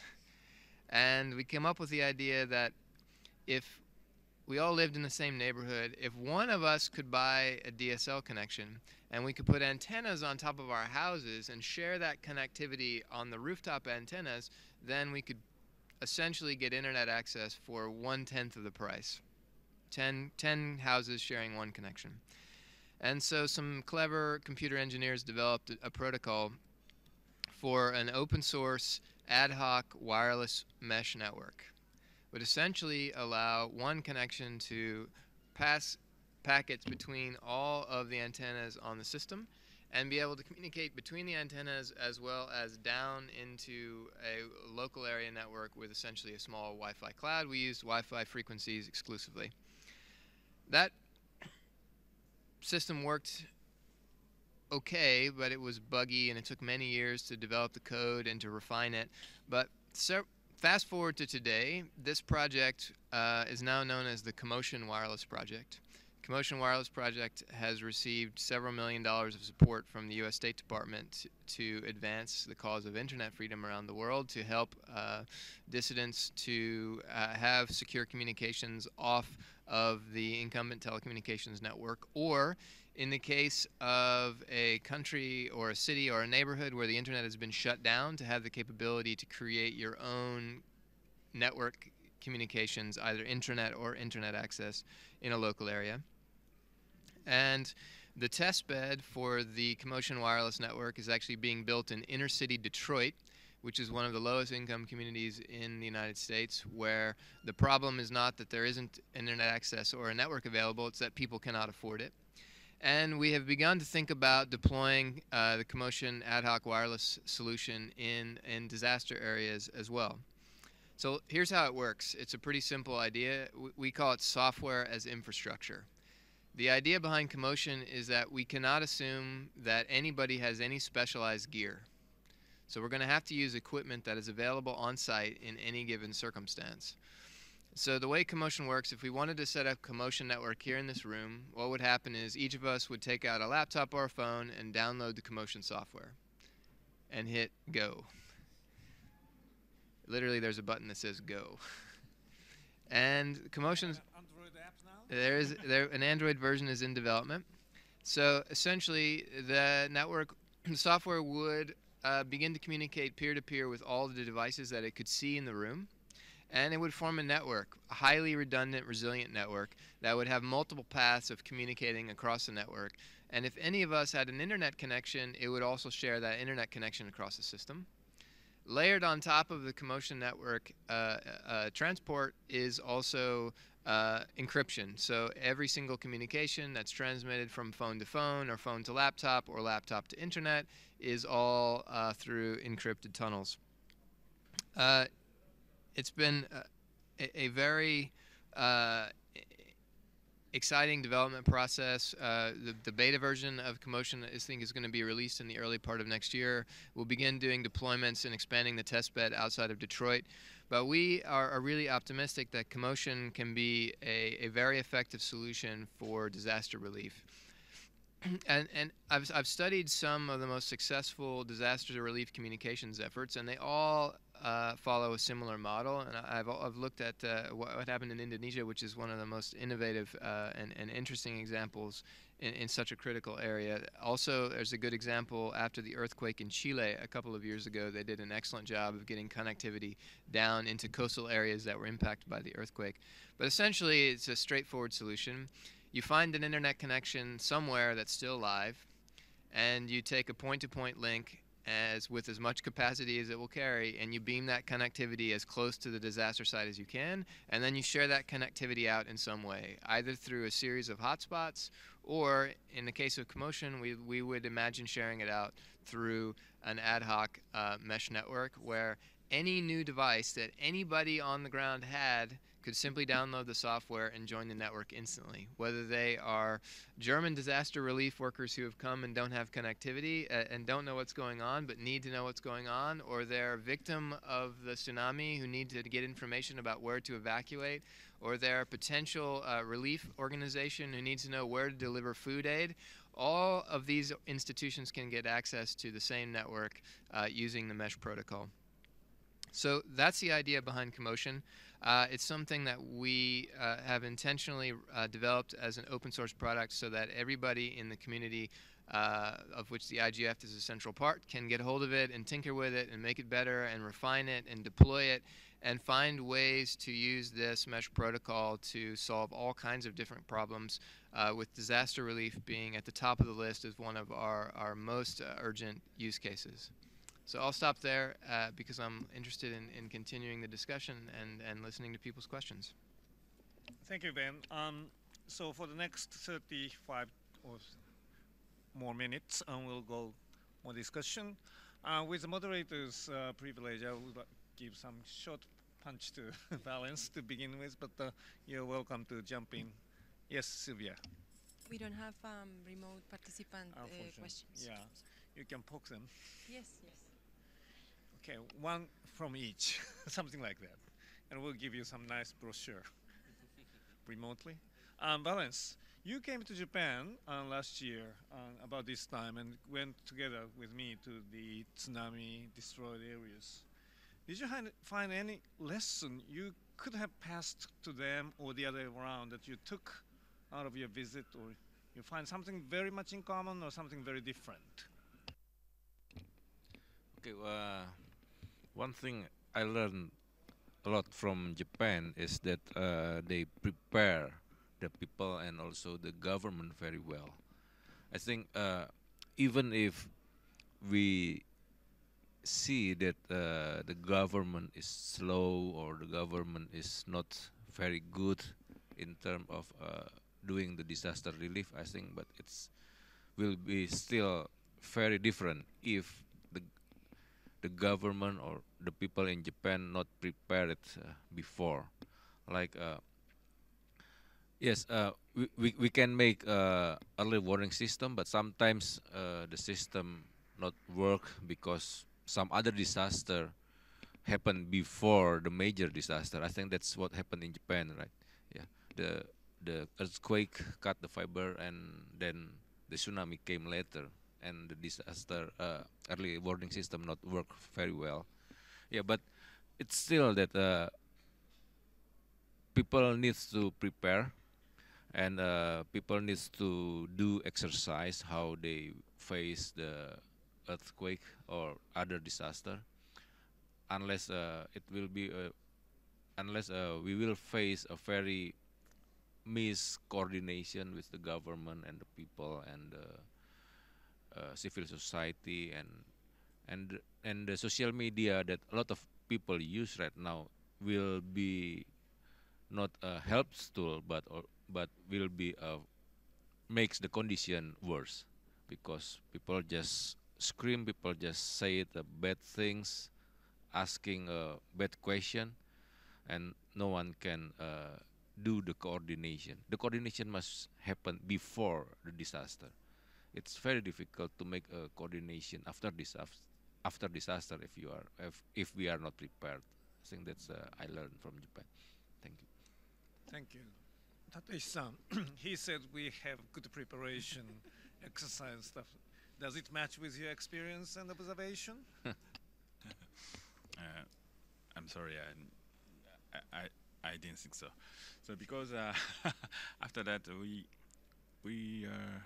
F: and we came up with the idea that if we all lived in the same neighborhood, if one of us could buy a DSL connection and we could put antennas on top of our houses and share that connectivity on the rooftop antennas, then we could essentially get internet access for one tenth of the price. 10, 10 houses sharing one connection. And so some clever computer engineers developed a, a protocol for an open source ad hoc wireless mesh network. Would essentially allow one connection to pass packets between all of the antennas on the system and be able to communicate between the antennas as well as down into a local area network with essentially a small Wi Fi cloud. We used Wi Fi frequencies exclusively. That system worked okay, but it was buggy and it took many years to develop the code and to refine it. But so, fast forward to today, this project uh, is now known as the Commotion Wireless Project. Commotion Wireless Project has received several million dollars of support from the U.S. State Department to advance the cause of internet freedom around the world, to help uh, dissidents to uh, have secure communications off of the incumbent telecommunications network, or in the case of a country or a city or a neighborhood where the internet has been shut down, to have the capability to create your own network communications, either intranet or internet access, in a local area. And the test bed for the Commotion Wireless Network is actually being built in inner city Detroit, which is one of the lowest income communities in the United States, where the problem is not that there isn't internet access or a network available, it's that people cannot afford it. And we have begun to think about deploying uh, the Commotion ad hoc wireless solution in, in disaster areas as well. So here's how it works it's a pretty simple idea. We call it software as infrastructure. The idea behind commotion is that we cannot assume that anybody has any specialized gear. So we're going to have to use equipment that is available on site in any given circumstance. So the way commotion works, if we wanted to set up commotion network here in this room, what would happen is each of us would take out a laptop or a phone and download the commotion software and hit go. Literally there's a button that says go. and commotion there is there an Android version is in development. So essentially, the network <clears throat> software would uh, begin to communicate peer to peer with all the devices that it could see in the room, and it would form a network, a highly redundant, resilient network that would have multiple paths of communicating across the network. And if any of us had an internet connection, it would also share that internet connection across the system. Layered on top of the commotion network uh, uh, transport is also uh, encryption. So every single communication that's transmitted from phone to phone or phone to laptop or laptop to internet is all uh, through encrypted tunnels. Uh, it's been a, a very uh, exciting development process. Uh, the, the, beta version of Commotion, I think, is going to be released in the early part of next year. We'll begin doing deployments and expanding the test bed outside of Detroit. But we are, are really optimistic that commotion can be a, a very effective solution for disaster relief. <clears throat> and and I've, I've studied some of the most successful disaster relief communications efforts, and they all uh, follow a similar model. And I've, I've looked at uh, what, what, happened in Indonesia, which is one of the most innovative uh, and, and interesting examples in, in such a critical area. Also, there's a good example after the earthquake in Chile a couple of years ago. They did an excellent job of getting connectivity down into coastal areas that were impacted by the earthquake. But essentially, it's a straightforward solution. You find an internet connection somewhere that's still live, and you take a point to point link as with as much capacity as it will carry, and you beam that connectivity as close to the disaster site as you can, and then you share that connectivity out in some way, either through a series of hotspots, or in the case of commotion, we, we would imagine sharing it out through an ad hoc uh, mesh network where any new device that anybody on the ground had could simply download the software and join the network instantly. Whether they are German disaster relief workers who have come and don't have connectivity uh, and don't know what's going on but need to know what's going on, or they're a victim of the tsunami who need to get information about where to evacuate, or they're a potential uh, relief organization who needs to know where to deliver food aid. All of these institutions can get access to the same network uh, using the mesh protocol. So that's the idea behind Commotion. Uh, it's something that we uh, have intentionally uh, developed as an open source product so that everybody in the community, uh, of which the IGF is a central part, can get hold of it and tinker with it and make it better and refine it and deploy it and find ways to use this mesh protocol to solve all kinds of different problems, uh, with disaster relief being at the top of the list as one of our, our most uh, urgent use cases. So I'll stop there uh, because I'm interested in, in continuing the discussion and, and listening to people's questions.
B: Thank you, Ben. Um, so for the next 35 or more minutes, um, we'll go more discussion. Uh, with the moderator's uh, privilege, I would uh, give some short punch to <laughs> Valens to begin with, but uh, you're welcome to jump in. Yes, Sylvia.
G: We don't have um, remote participant uh, questions.
B: yeah. You can poke them.
G: Yes, yes.
B: Okay, one from each, <laughs> something like that, and we'll give you some nice brochure <laughs> remotely. Um, Valens, you came to Japan uh, last year uh, about this time and went together with me to the tsunami destroyed areas. Did you find any lesson you could have passed to them or the other way around that you took out of your visit, or you find something very much in common or something very different?
D: Okay, uh, one thing I learned a lot from Japan is that uh, they prepare the people and also the government very well. I think uh, even if we see that uh, the government is slow or the government is not very good in terms of uh, doing the disaster relief, I think, but it's will be still very different if the government or the people in Japan not prepared uh, before. Like, uh, yes, uh, we, we, we can make uh, early warning system, but sometimes uh, the system not work because some other disaster happened before the major disaster. I think that's what happened in Japan, right? Yeah, the the earthquake cut the fiber, and then the tsunami came later and the disaster uh, early warning system not work very well. Yeah, but it's still that uh, people needs to prepare, and uh, people needs to do exercise how they face the earthquake or other disaster. Unless uh, it will be a, unless uh, we will face a very miscoordination with the government and the people and the uh, civil society and and and the social media that a lot of people use right now will be not a help tool but or, but will be a makes the condition worse because people just scream people just say the bad things asking a bad question and no one can uh, do the coordination. The coordination must happen before the disaster it's very difficult to make a coordination after disaster after disaster if you are if, if we are not prepared i think that's uh, i learned from japan thank you
B: Thank you. Tateishi-san, <clears throat> he said we have good preparation, <laughs> exercise stuff. Does it match with your experience and observation? <laughs>
C: Uh, I'm sorry, I, I, I didn't think so. So because uh, <laughs> after that we we uh,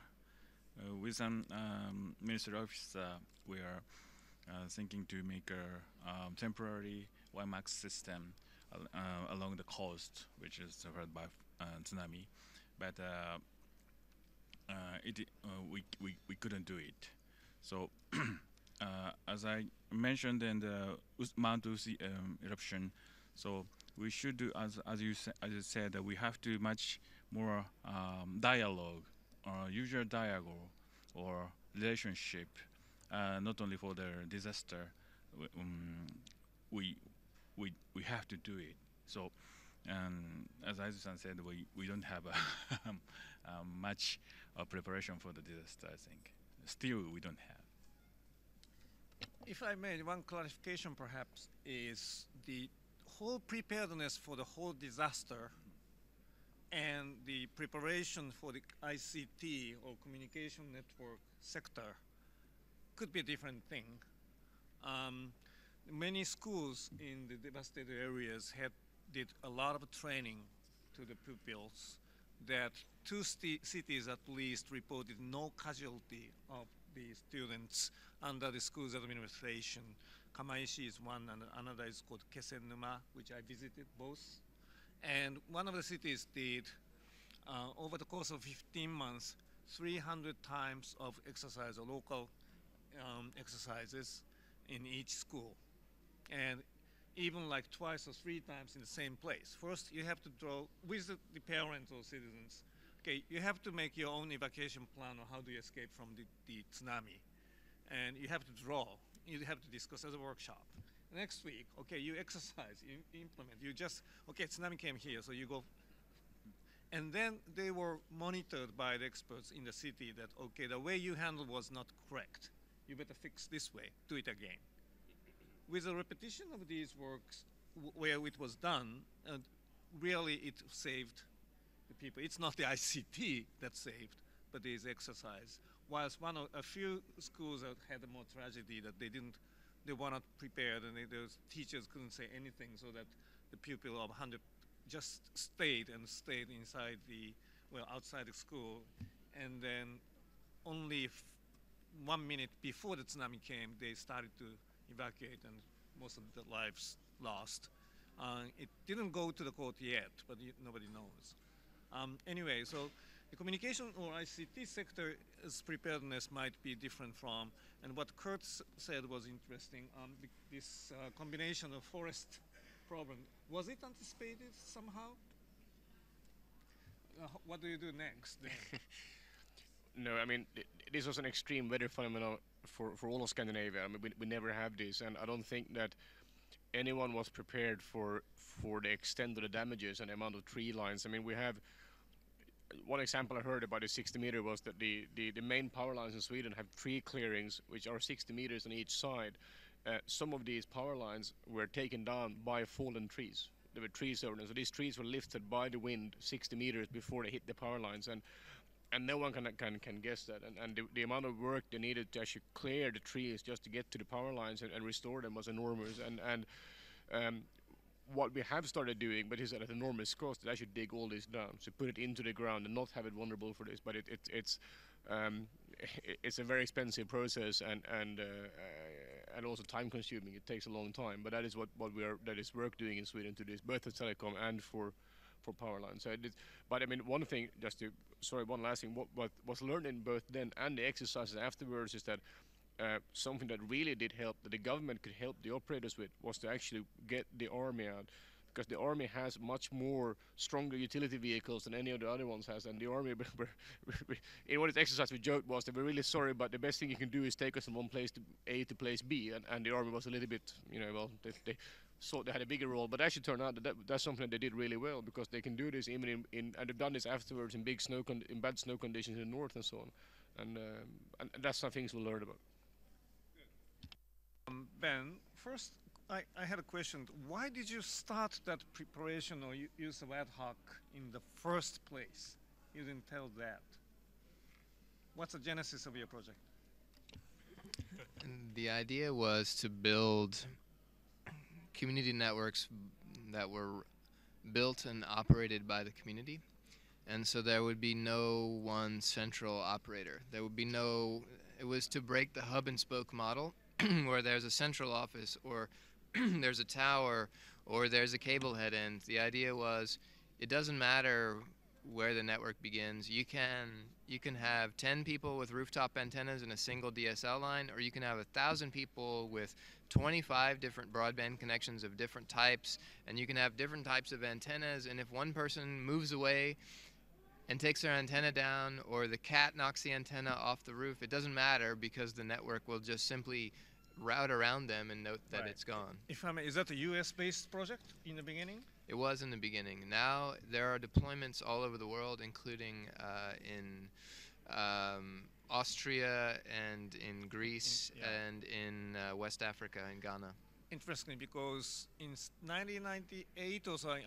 C: with some um, ministry office uh, we are uh, thinking to make a um, temporary WiMAX system uh, along the coast, which is suffered by uh, tsunami, but uh, uh, it uh, we, we we couldn't do it. So <clears throat> uh, as I mentioned in the Mount Uzi um, eruption, so we should do as as you as you said that we have to much more um, dialogue or usual dialogue or relationship, uh, not only for the disaster. Um, we we we have to do it. So, um, as Aizu-san said, we, we don't have a, <laughs> um, much uh, preparation for the disaster. I think still we don't have.
B: If I may, one clarification perhaps is the whole preparedness for the whole disaster and the preparation for the ICT or communication network sector could be a different thing. Um, many schools in the devastated areas had did a lot of training to the pupils that two cities at least reported no casualty of the students under the school's administration. Kamaishi is one, and another is called Kesennuma, which I visited both. And one of the cities did, uh, over the course of 15 months, 300 times of exercise or local um, exercises in each school. And even like twice or three times in the same place. First, you have to draw with the, parents or citizens. Okay, you have to make your own evacuation plan on how do you escape from the, the tsunami, and you have to draw. You have to discuss as a workshop. Next week, okay, you exercise, you implement. You just okay, tsunami came here, so you go. And then they were monitored by the experts in the city that okay, the way you handled was not correct. You better fix this way. Do it again with a repetition of these works where it was done, uh, really it saved the people. It's not the <laughs> ICT that saved, but this exercise. Whilst one of, a few schools had a more tragedy that they didn't, they were not prepared, and they, those teachers couldn't say anything, so that the pupil of 100 just stayed and stayed inside the, well, outside the school, and then only one minute before the tsunami came, they started to evacuate and most of the lives lost. Uh, it didn't go to the court yet, but nobody knows. Um, anyway, so the communication or ICT sector's preparedness might be different from, and what Kurt said was interesting. Um, this uh, combination of forest problem was it anticipated somehow? Uh, what do you do next? <laughs>
E: No, I mean th- this was an extreme weather phenomenon for, for all of Scandinavia. I mean, we, we never have this, and I don't think that anyone was prepared for for the extent of the damages and the amount of tree lines. I mean, we have one example I heard about the 60 meter was that the, the, the main power lines in Sweden have three clearings which are 60 meters on each side. Uh, some of these power lines were taken down by fallen trees. There were trees over them, so these trees were lifted by the wind 60 meters before they hit the power lines, and and no one can can, can guess that. And, and the, the amount of work they needed to actually clear the trees just to get to the power lines and, and restore them was enormous. And and um, what we have started doing, but is at an enormous cost, is actually dig all this down, so put it into the ground and not have it vulnerable for this. But it, it it's um, <laughs> it's a very expensive process and and uh, and also time consuming. It takes a long time. But that is what, what we are that is work doing in Sweden to this, both for telecom and for for power lines. So but I mean, one thing, just to sorry, one last thing. What what was learned in both then and the exercises afterwards is that uh, something that really did help that the government could help the operators with was to actually get the army out. Because the army has much more stronger utility vehicles than any of the other ones has and the army <laughs> in one of the exercises we joked was that we're really sorry but the best thing you can do is take us from one place to A to place B and, and the army was a little bit you know well they, they thought they had a bigger role but actually turned out that, that that's something that they did really well because they can do this even in, in and they've done this afterwards in big snow in bad snow conditions in the north and so on. And, um, and, that's some things we learned about
B: Um, ben, first, I, I had a question. Why did you start that preparation or use of ad hoc in the first place? You didn't tell that. What's the genesis of your project?
F: The idea was to build community networks that were built and operated by the community. And so there would be no one central operator. There would be no, it was to break the hub and spoke model <clears throat> where there's a central office or <clears throat> there's a tower or there's a cable head end. The idea was it doesn't matter where the network begins. You can you can have 10 people with rooftop antennas in a single DSL line, or you can have a thousand people with 25 different broadband connections of different types, and you can have different types of antennas. And if one person moves away and takes their antenna down, or the cat knocks the antenna off the roof, it doesn't matter because the network will just simply route around them and note that
B: Right.
F: it's gone.
B: If I may, is that a US-based project in the beginning?
F: It was in the beginning. Now there are deployments all over the world, including uh, in um, Austria and in Greece
B: yeah.
F: and in uh, West Africa and Ghana.
B: Interesting because in 1998 or so, I-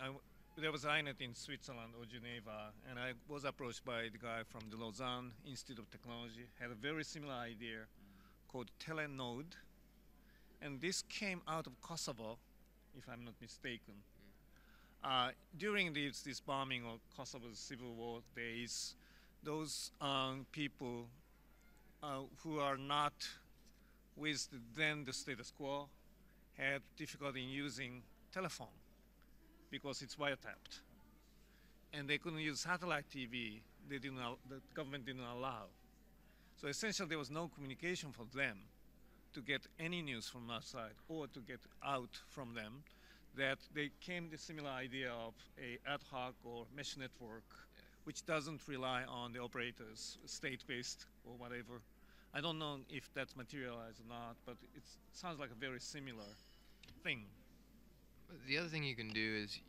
B: there was INET in Switzerland or Geneva, and I was approached by the guy from the Lausanne Institute of Technology. Had a very similar idea called Telenode, and this came out of Kosovo, if I'm not mistaken. Uh, during this, this bombing of Kosovo's civil war days, those um, people uh, who are not with the, then the status quo had difficulty in using telephone because it's wiretapped. And they couldn't use satellite TV. They didn't the government didn't allow. So essentially, there was no communication for them to get any news from outside or to get out from them. That they came the similar idea of a ad hoc or mesh network, which doesn't rely on the operators, state-based or whatever. I don't know if that's materialized or not, but it sounds like a very similar thing.
F: The other thing you can do is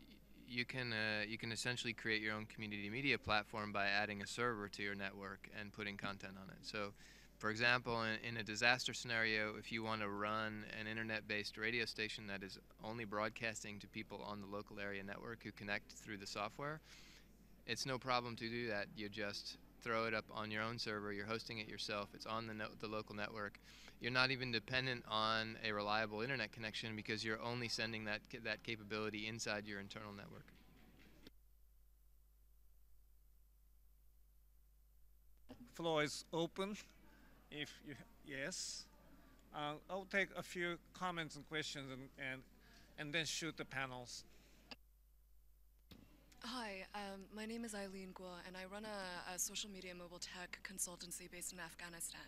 F: you can uh, you can essentially create your own community media platform by adding a server to your network and putting content on it. So, for example, in, in a disaster scenario, if you want to run an internet-based radio station that is only broadcasting to people on the local area network who connect through the software, it's no problem to do that. You just throw it up on your own server. You're hosting it yourself. It's on the no- the local network. You're not even dependent on a reliable internet connection because you're only sending that ca- that capability inside your internal network.
B: Floor is open. If you yes, uh, I'll take a few comments and questions and and, and then shoot the panels.
H: Hi, um, my name is Eileen Gua, and I run a, a social media mobile tech consultancy based in Afghanistan.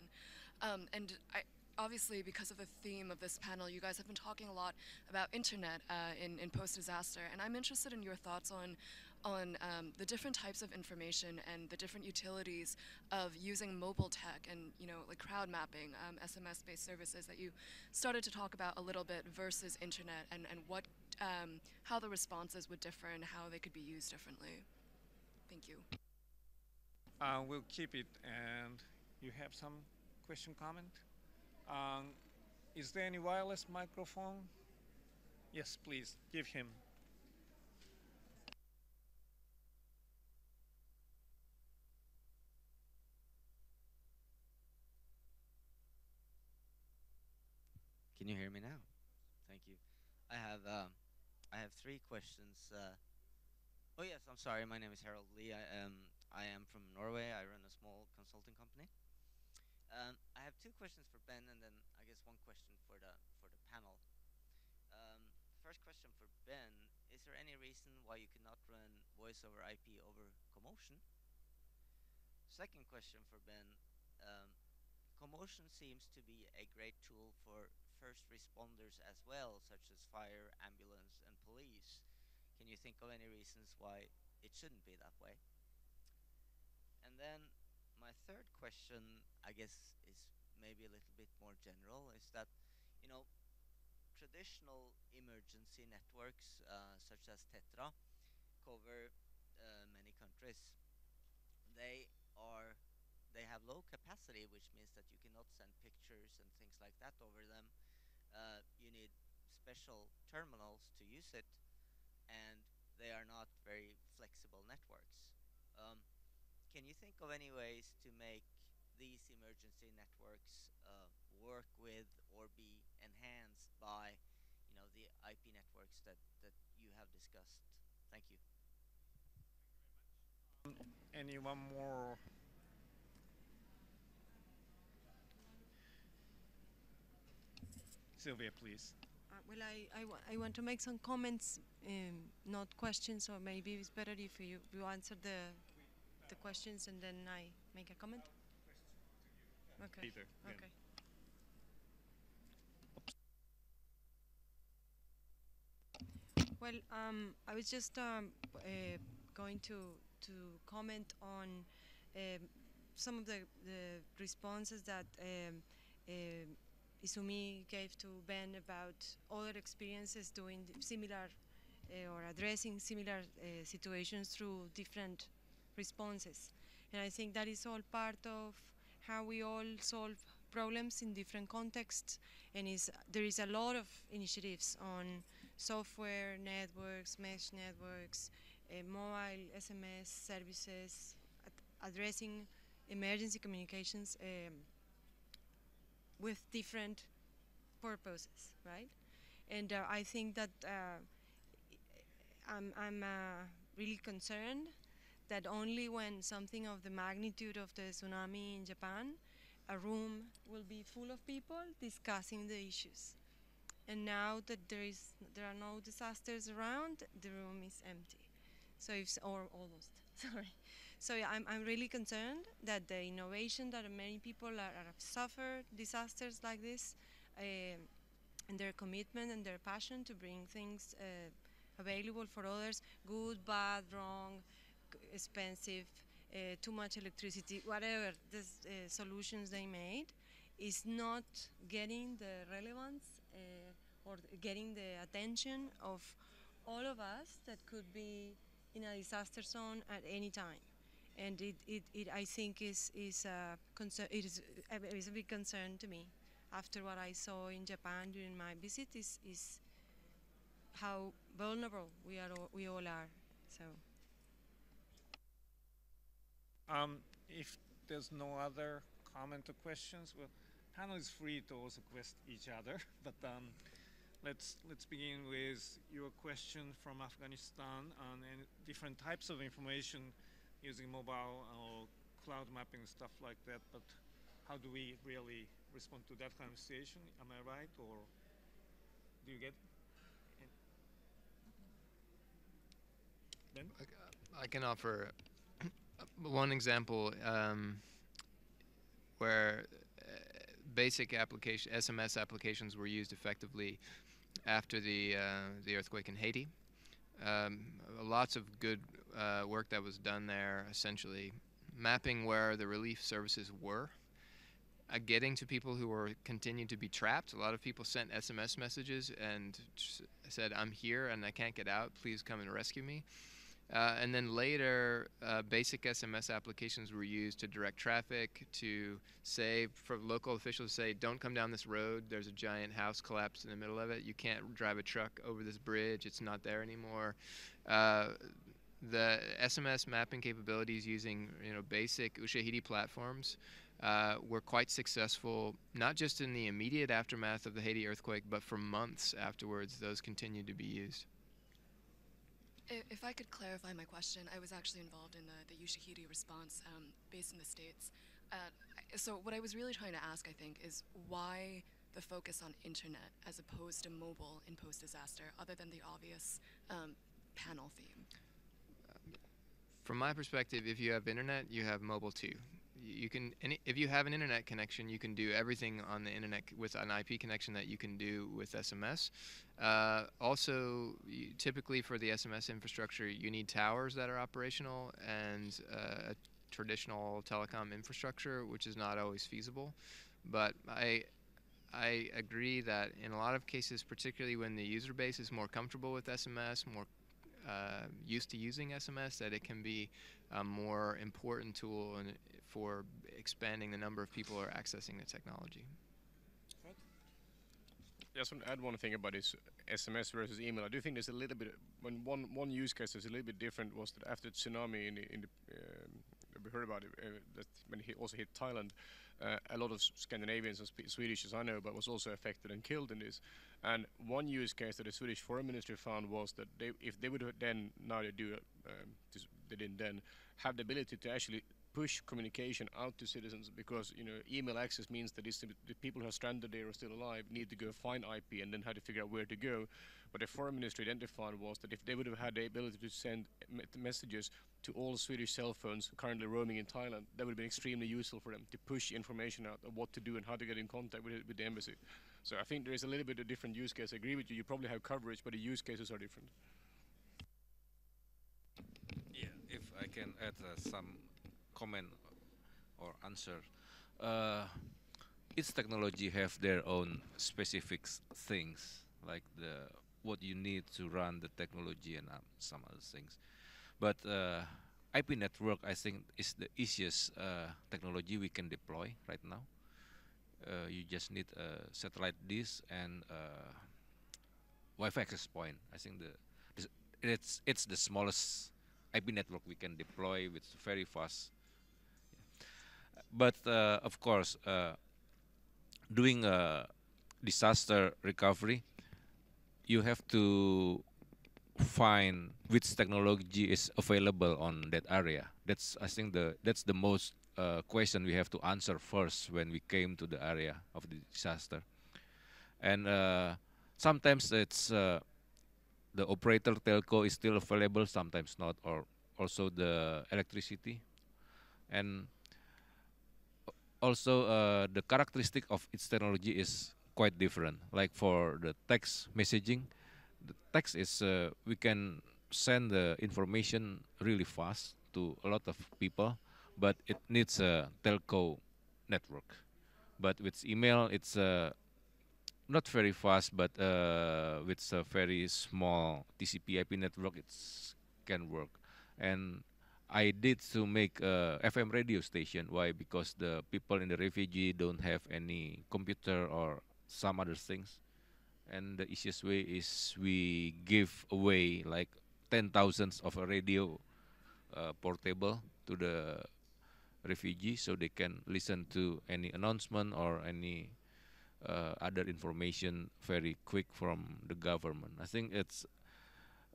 H: Um, and I, obviously, because of the theme of this panel, you guys have been talking a lot about internet uh, in, in post-disaster, and I'm interested in your thoughts on on um, the different types of information and the different utilities of using mobile tech and you know like crowd mapping, um, SMS-based services that you started to talk about a little bit versus internet, and and what um, how the responses would differ and how they could be used differently. Thank you.
B: Uh, we'll keep it. And you have some question, comment? Um, is there any wireless microphone? Yes, please give him.
I: Can you hear me now? Thank you. I have um, I have three questions. Uh, oh yes, I'm sorry. My name is Harold Lee. I am I am from Norway. I run a small consulting company. Um, I have two questions for Ben, and then I guess one question for the for the panel. Um, first question for Ben: Is there any reason why you cannot run voice over IP over commotion? Second question for Ben: um, Commotion seems to be a great tool for first responders as well, such as fire, ambulance, and police. Can you think of any reasons why it shouldn't be that way? And then my third question, I guess, is maybe a little bit more general, is that, you know, traditional emergency networks, uh, such as Tetra, cover uh, many countries. They are they have low capacity, which means that you cannot send pictures and things like that over them. Uh, you need special terminals to use it, and they are not very flexible networks. Um, can you think of any ways to make these emergency networks uh, work with or be enhanced by, you know, the IP networks that, that you have discussed? Thank you.
B: Anyone more? Sylvia, please.
G: Uh, well, I, I, I want to make some comments, um, not questions, or maybe it's better if you, you answer the the questions and then I make a comment? Okay.
E: Peter.
G: Okay. Well, um, I was just um, uh, going to to comment on um, some of the, the responses that um, um Izumi gave to Ben about other experiences doing similar uh, or addressing similar uh, situations through different responses. And I think that is all part of how we all solve problems in different contexts. And is there is a lot of initiatives on software networks, mesh networks, uh, mobile SMS services, ad- addressing emergency communications with different purposes, right? And uh, I think that uh, I'm, I'm uh, really concerned that only when something of the magnitude of the tsunami in Japan, a room will be full of people discussing the issues. And now that there is there are no disasters around, the room is empty. So if s- or almost sorry. So yeah, I'm I'm really concerned that the innovation that many people are, are have suffered disasters like this, um and their commitment and their passion to bring things uh, available for others, good, bad, wrong, expensive, uh, too much electricity, whatever the uh, solutions they made, is not getting the relevance uh, or getting the attention of all of us that could be in a disaster zone at any time. And it, it, it I think is is a concern. It is a, big concern to me. After what I saw in Japan during my visit, is is how vulnerable we are all, we all are. So
B: Um, if there's no other comment or questions, well, panel is free to also quest each other. <laughs> But um, let's let's begin with your question from Afghanistan on different types of information using mobile or crowd mapping stuff like that. But how do we really respond to that kind of situation? Am I right, or do you get? Ben?
F: I can offer <coughs> one example um, where uh, basic application SMS applications were used effectively after the uh, the earthquake in Haiti. Um, lots of good uh, work that was done there, essentially mapping where the relief services were, uh, getting to people who were continued to be trapped. A lot of people sent SMS messages and said, "I'm here and I can't get out. Please come and rescue me." Uh, and then later, uh, basic SMS applications were used to direct traffic, to say, for local officials say, don't come down this road. There's a giant house collapsed in the middle of it. You can't drive a truck over this bridge. It's not there anymore. Uh, the SMS mapping capabilities using you know basic Ushahidi platforms uh, were quite successful, not just in the immediate aftermath of the Haiti earthquake, but for months afterwards. Those continued to be used.
H: If I could clarify my question, I was actually involved in the, the Ushahidi response um, based in the States. Uh, so, what I was really trying to ask, I think, is why the focus on internet as opposed to mobile in post disaster, other than the obvious um, panel theme?
F: From my perspective, if you have internet, you have mobile too. You can, any, if you have an internet connection, you can do everything on the internet with an IP connection that you can do with SMS. Uh, also, y typically for the SMS infrastructure, you need towers that are operational and uh, a traditional telecom infrastructure, which is not always feasible. But I, I agree that in a lot of cases, particularly when the user base is more comfortable with SMS, more uh, used to using SMS, that it can be a more important tool in, for expanding the number of people who are accessing the technology.
E: Just want to add one thing about this SMS versus email. I do think there's a little bit when one one use case is a little bit different was that after the tsunami in the, in the um, we heard about it uh, that when hit, also hit Thailand, uh, a lot of Scandinavians and Swedish, as I know, but was also affected and killed in this. And one use case that the Swedish Foreign Ministry found was that they, if they would then now they do, um, they didn't then have the ability to actually push communication out to citizens because you know email access means that the, people who are stranded there or still alive need to go find IP and then have to figure out where to go. What the foreign ministry identified was that if they would have had the ability to send messages to all Swedish cell phones currently roaming in Thailand, that would have been extremely useful for them to push information out of what to do and how to get in contact with, with the embassy. So I think there is a little bit of different use case. I agree with you. You probably have coverage, but the use cases are different.
D: Yeah, if I can add uh, some comment or answer. Uh, each technology have their own specific things, like the what you need to run the technology and um, some other things. But uh, IP network, I think, is the easiest uh, technology we can deploy right now. Uh, you just need a satellite dish and uh, Wi-Fi access point. I think the it's it's the smallest IP network we can deploy with very fast. But uh, of course, uh, doing a disaster recovery, you have to find which technology is available on that area. That's I think the that's the most uh, question we have to answer first when we came to the area of the disaster. And uh, sometimes it's uh, the operator telco is still available, sometimes not, or also the electricity. And also uh, the characteristic of its technology is quite different. Like for the text messaging, the text is uh, we can send the information really fast to a lot of people, but it needs a telco network. But with email, it's uh, not very fast, but uh, with a very small TCP/IP network, it can work. And I did to make a FM radio station. Why? Because the people in the refugee don't have any computer or some other things, and the easiest way is we give away like ten thousands of a radio uh, portable to the refugee, so they can listen to any announcement or any uh, other information very quick from the government. I think it's.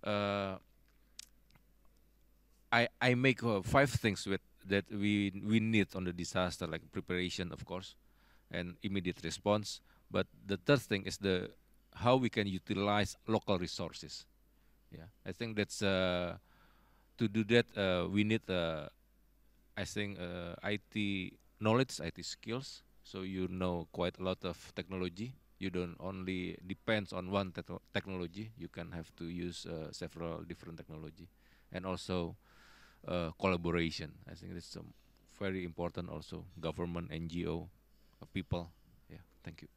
D: Uh, I I make uh, five things with that we we need on the disaster, like preparation, of course, and immediate response. But the third thing is the how we can utilize local resources. Yeah, I think that's uh, to do that uh, we need uh, I think uh, IT knowledge, IT skills. So you know quite a lot of technology. You don't only depends on one techno- technology. You can have to use uh, several different technology, and also uh, collaboration. I think that's um, very important. Also, government, NGO, people. Yeah, thank you.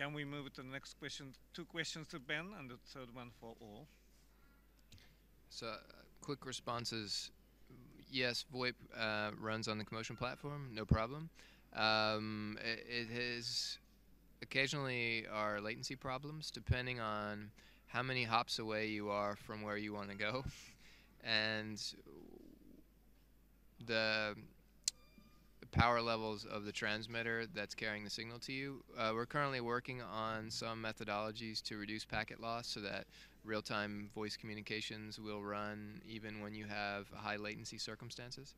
B: Can we move to the next question? Two questions to Ben and the third one for all.
F: So, uh, quick responses. Yes, VoIP uh, runs on the Commotion platform, no problem. Um, it, it has occasionally are latency problems depending on how many hops away you are from where you want to go, <laughs> and the power levels of the transmitter that's carrying the signal to you. Uh, we're currently working on some methodologies to reduce packet loss so that real-time voice communications will run even when you have high latency circumstances.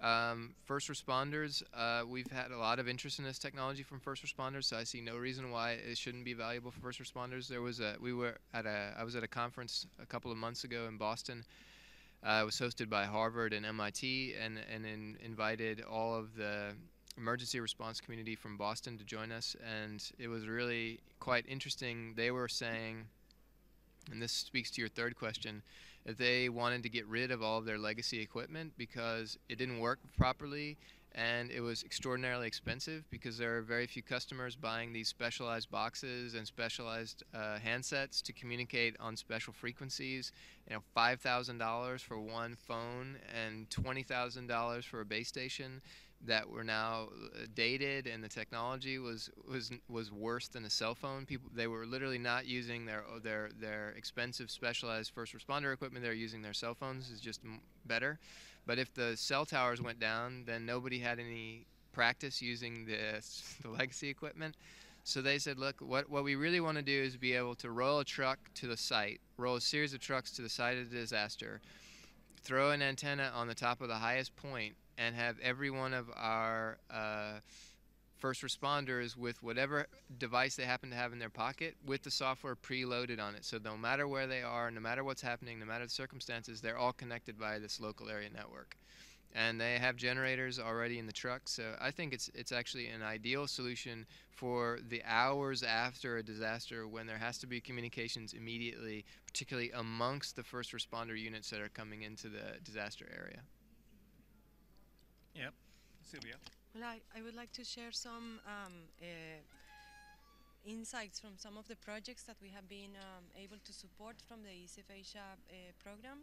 F: Um, first responders, uh, we've had a lot of interest in this technology from first responders, so I see no reason why it shouldn't be valuable for first responders. There was a, we were at a, I was at a conference a couple of months ago in Boston. Uh, it was hosted by Harvard and MIT, and and in, invited all of the emergency response community from Boston to join us, and it was really quite interesting. They were saying and this speaks to your third question, that they wanted to get rid of all of their legacy equipment because it didn't work properly and it was extraordinarily expensive because there are very few customers buying these specialized boxes and specialized uh, handsets to communicate on special frequencies. You know, five thousand dollars for one phone and twenty thousand dollars for a base station that were now uh, dated and the technology was was was worse than a cell phone. People they were literally not using their their their expensive specialized first responder equipment. They're using their cell phones is just better but if the cell towers went down then nobody had any practice using the <laughs> the legacy equipment. So they said, look, what, what we really want to do is be able to roll a truck to the site, roll a series of trucks to the site of the disaster, throw an antenna on the top of the highest point, and have every one of our uh, first responders with whatever device they happen to have in their pocket with the software preloaded on it. So no matter where they are, no matter what's happening, no matter the circumstances, they're all connected by this local area network. And they have generators already in the truck, so I think it's it's actually an ideal solution for the hours after a disaster when there has to be communications immediately, particularly amongst the first responder units that are coming into the disaster area.
B: Yep. Sylvia.
G: Well, I, I would like to share some um, uh, insights from some of the projects that we have been um, able to support from the ISIF Asia uh, program.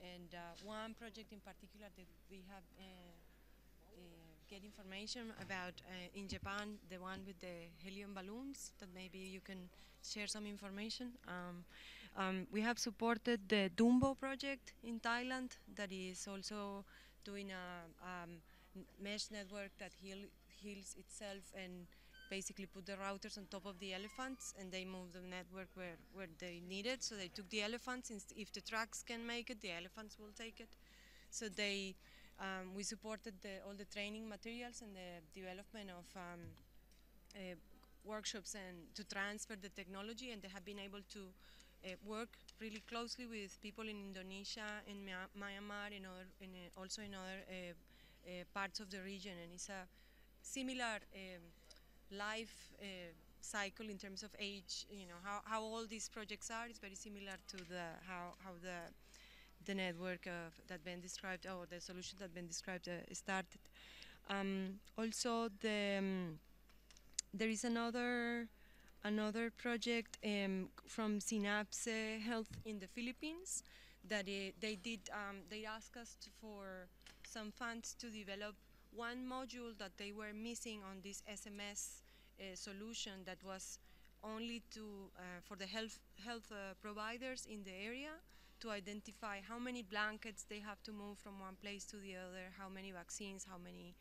G: And uh, one project in particular that we have uh, get information about in Japan, the one with the helium balloons, that maybe you can share some information. Um, um, we have supported the Dumbo project in Thailand that is also doing a um, mesh network that heal, heals itself and basically put the routers on top of the elephants and they move the network where, where they need it. So they took the elephants. If the trucks can make it, the elephants will take it. So they, um, we supported the, all the training materials and the development of um, uh, workshops and to transfer the technology, and they have been able to uh, work really closely with people in Indonesia, in Myanmar, in other, in, uh, also in other uh, parts of the region, and it's a similar um, life uh, cycle in terms of age. You know how, how all these projects are is very similar to the how how the the network of, that Ben described or the solution that Ben described uh, started. Um, also, the um, there is another another project um, from Synapse Health in the Philippines that uh, they did. Um, they asked us to, for some funds to develop one module that they were missing on this SMS uh, solution that was only to uh, for the health health uh, providers in the area to identify how many blankets they have to move from one place to the other, how many vaccines, how many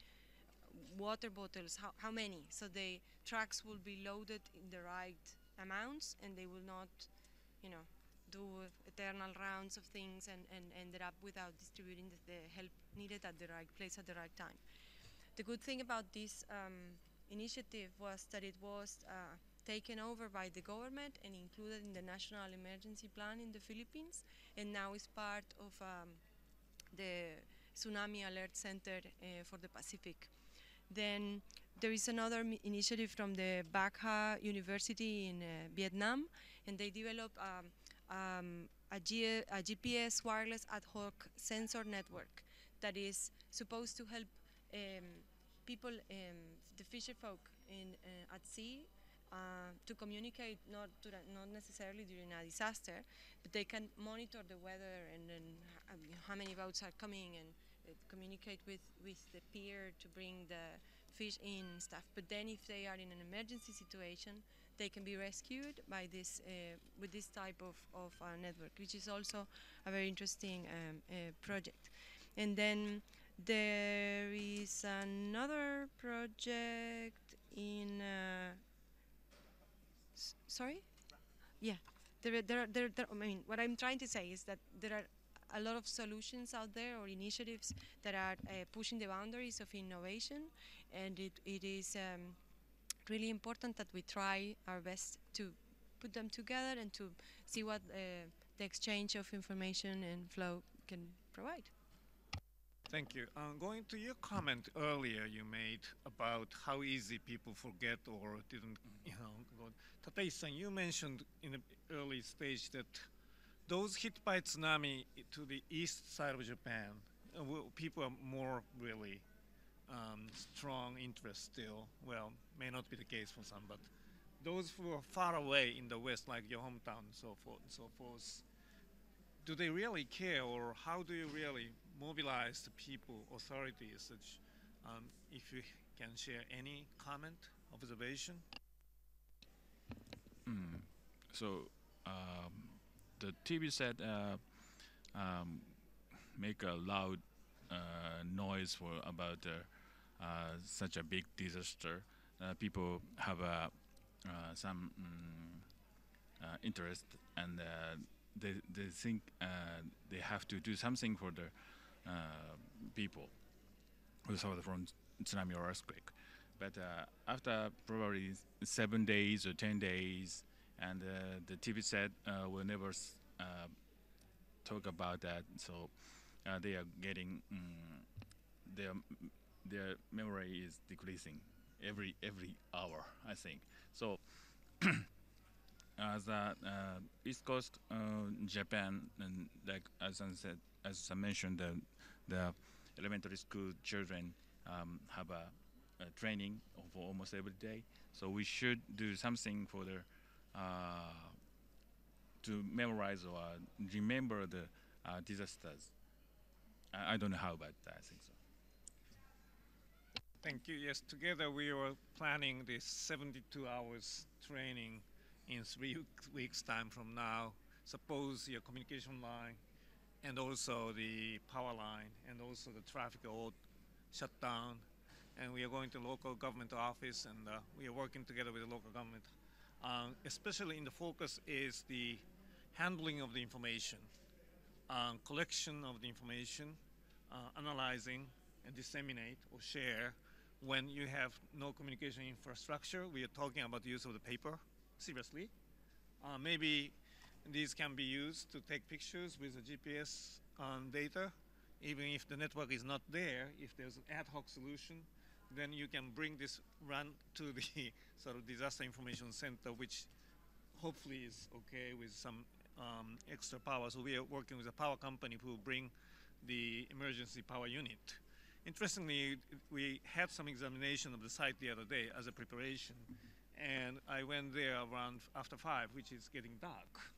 G: water bottles, how, how many. So the trucks will be loaded in the right amounts and they will not, you know, do eternal rounds of things and, and ended up without distributing the, the help needed at the right place at the right time. The good thing about this um, initiative was that it was uh, taken over by the government and included in the National Emergency Plan in the Philippines, and now is part of um, the Tsunami Alert Center uh, for the Pacific. Then there is another initiative from the Bach Khoa University in uh, Vietnam, and they developed um, um, a, G- a GPS wireless ad hoc sensor network that is supposed to help um, people, um, the fisher folk in, uh, at sea, uh, to communicate not to not necessarily during a disaster, but they can monitor the weather and then um, how many boats are coming and uh, communicate with, with the pier to bring the fish in and stuff. But then if they are in an emergency situation, they can be rescued by this uh, with this type of, of uh, network, which is also a very interesting um, uh, project. And then there is another project in. Uh, sorry. Yeah, there, there, there, there. I mean, what I'm trying to say is that there are a lot of solutions out there or initiatives that are uh, pushing the boundaries of innovation, and it, it is um, really important that we try our best to put them together and to see what uh, the exchange of information and flow can provide.
B: Thank you. Uh, going to your comment earlier you made about how easy people forget or didn't, you know. Tatei-san, you mentioned in the early stage that those hit by tsunami to the east side of Japan, uh, people are more really um, strong interest still. Well, may not be the case for some, but those who are far away in the west, like your hometown so forth and so forth, do they really care or how do you really mobilize the people, authorities, such, um, if you can share any comment, observation?
C: Mm. So um, the TV set uh, um, make a loud uh, noise for about uh, such a big disaster. Uh, people have uh, some uh, interest and uh, they, they think uh, they have to do something for the uh, people who suffered from tsunami or earthquake. But uh, after probably seven days or ten days, and uh, the TV said uh, will never uh, talk about that, so uh, they are getting mm, their their memory is decreasing every every hour, I think. So <clears throat> as a uh, East Coast uh, Japan, and like as I said, as I mentioned, the, the elementary school children um, have a, a training for almost every day. So we should do something for the uh, to memorize or remember the uh, disasters. I, I don't know how but. I think so.
B: Thank you. Yes, together we were planning this 72 hours training in three weeks' time from now. Suppose your communication line and also the power line and also the traffic all shut down. And we are going to local government office and uh, we are working together with the local government. Um, especially in the focus is the handling of the information, um, collection of the information, uh, analyzing and disseminate or share when you have no communication infrastructure. We are talking about the use of the paper, seriously. Uh, maybe these can be used to take pictures with the GPS um, data, even if the network is not there. If there's an ad hoc solution, then you can bring this run to the <laughs> sort of disaster information center, which hopefully is okay with some um, extra power. So we are working with a power company who will bring the emergency power unit. Interestingly, we had some examination of the site the other day as a preparation, and I went there around after five, which is getting dark.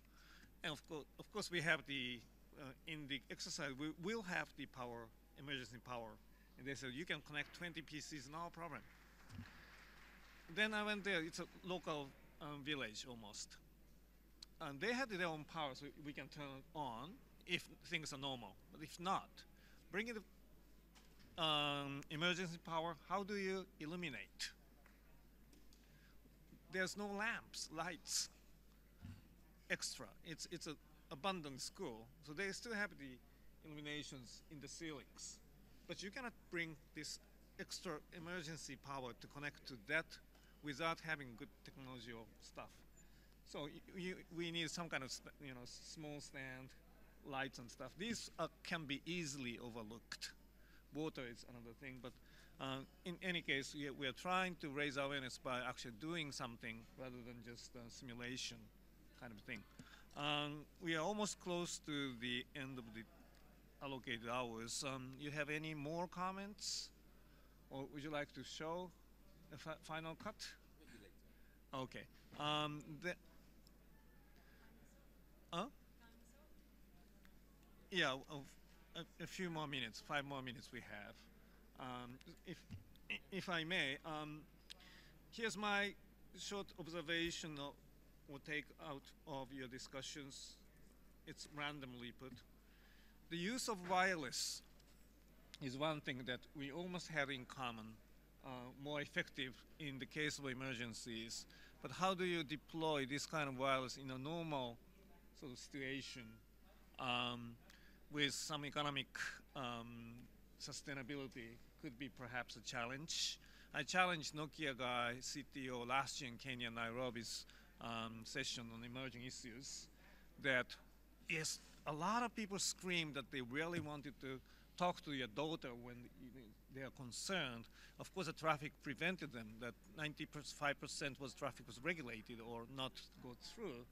B: And of course, of course, we have the uh, in the exercise we will have the power, emergency power, and they said you can connect 20 PCs, no problem. Then I went there. It's a local um, village almost, and they had their own power, so we can turn it on if things are normal. But if not, bring it um, emergency power, how do you illuminate? There's no lamps, lights, extra. It's it's a abandoned school, so they still have the illuminations in the ceilings, but you cannot bring this extra emergency power to connect to that without having good technology or stuff. So you, we need some kind of you know small stand, lights and stuff. These can be easily overlooked water is another thing. But uh, in any case, we are, we are trying to raise awareness by actually doing something rather than just uh, simulation kind of thing. Um, we are almost close to the end of the allocated hours. Um, you have any more comments, or would you like to show the fi- final cut? Okay. Um, the, huh? Yeah, of a, a few more minutes, five more minutes we have. Um, if, if I may, um, here's my short observation or, or take out of your discussions. It's randomly put. The use of wireless is one thing that we almost have in common, uh, more effective in the case of emergencies. But how do you deploy this kind of wireless in a normal sort of situation? Um, with some economic um, sustainability could be perhaps a challenge. I challenged Nokia guy CTO last year in Kenya, Nairobi's um, session on emerging issues. That yes, a lot of people screamed that they really wanted to talk to your daughter when they are concerned. Of course, the traffic prevented them. That 95% was traffic was regulated or not go through.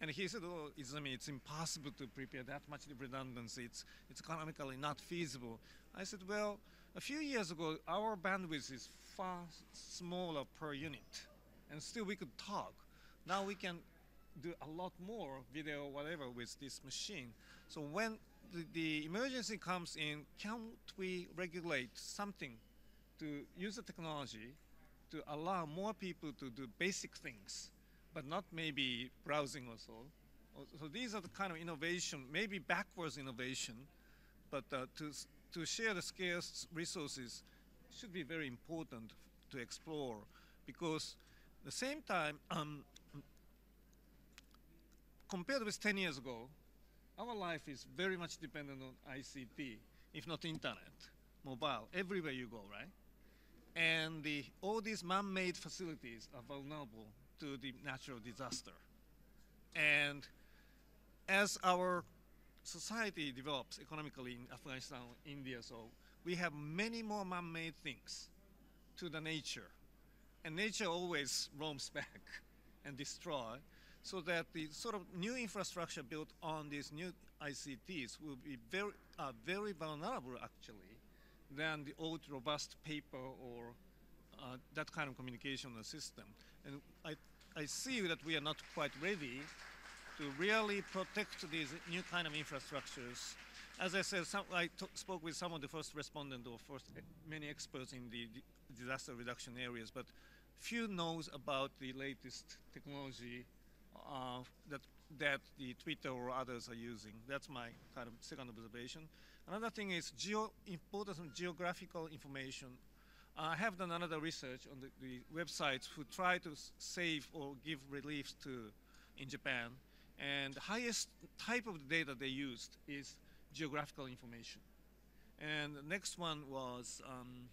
B: And he said, "Oh, Izumi, it's impossible to prepare that much redundancy. It's it's economically not feasible." I said, "Well, a few years ago, our bandwidth is far smaller per unit, and still we could talk. Now we can do a lot more video, whatever, with this machine. So when the, the emergency comes in, can't we regulate something to use the technology to allow more people to do basic things?" But not maybe browsing or so. So these are the kind of innovation, maybe backwards innovation, but uh, to, to share the scarce resources should be very important to explore because at the same time, um, compared with 10 years ago, our life is very much dependent on ICT, if not internet, mobile, everywhere you go, right? And the, all these man-made facilities are vulnerable to the natural disaster. And as our society develops economically in Afghanistan, India, so we have many more man-made things to the nature. And nature always <laughs> roams back and destroy, so that the sort of new infrastructure built on these new ICTs will be very, uh, very vulnerable actually than the old robust paper or uh, that kind of communication system. And I, I see that we are not quite ready to really protect these new kind of infrastructures. As I said, some, I spoke with some of the first respondents or first e- many experts in the disaster reduction areas, but few knows about the latest technology uh, that that the Twitter or others are using. That's my kind of second observation. Another thing is geo importance of geographical information. I have done another research on the, the websites who try to save or give relief to in Japan, and the highest type of data they used is geographical information. And the next one was um,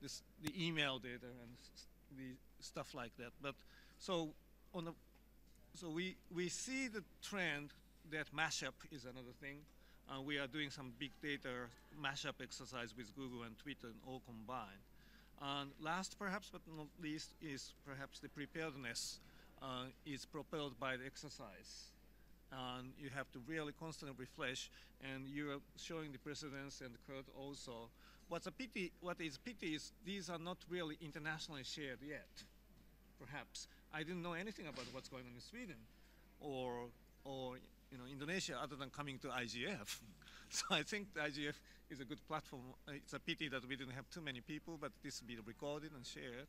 B: this, the email data and the stuff like that. But so on the so we, we see the trend that mashup is another thing. Uh, we are doing some big data mashup exercise with Google and Twitter and all combined. And last, perhaps but not least, is perhaps the preparedness uh, is propelled by the exercise. And you have to really constantly refresh, and you're showing the precedence and Kurt also. What's a pity, what is pity is these are not really internationally shared yet perhaps. I didn't know anything about what's going on in Sweden or, or you know, Indonesia other than coming to IGF. <laughs> so I think IGF is a good platform. It's a pity that we didn't have too many people, but this will be recorded and shared.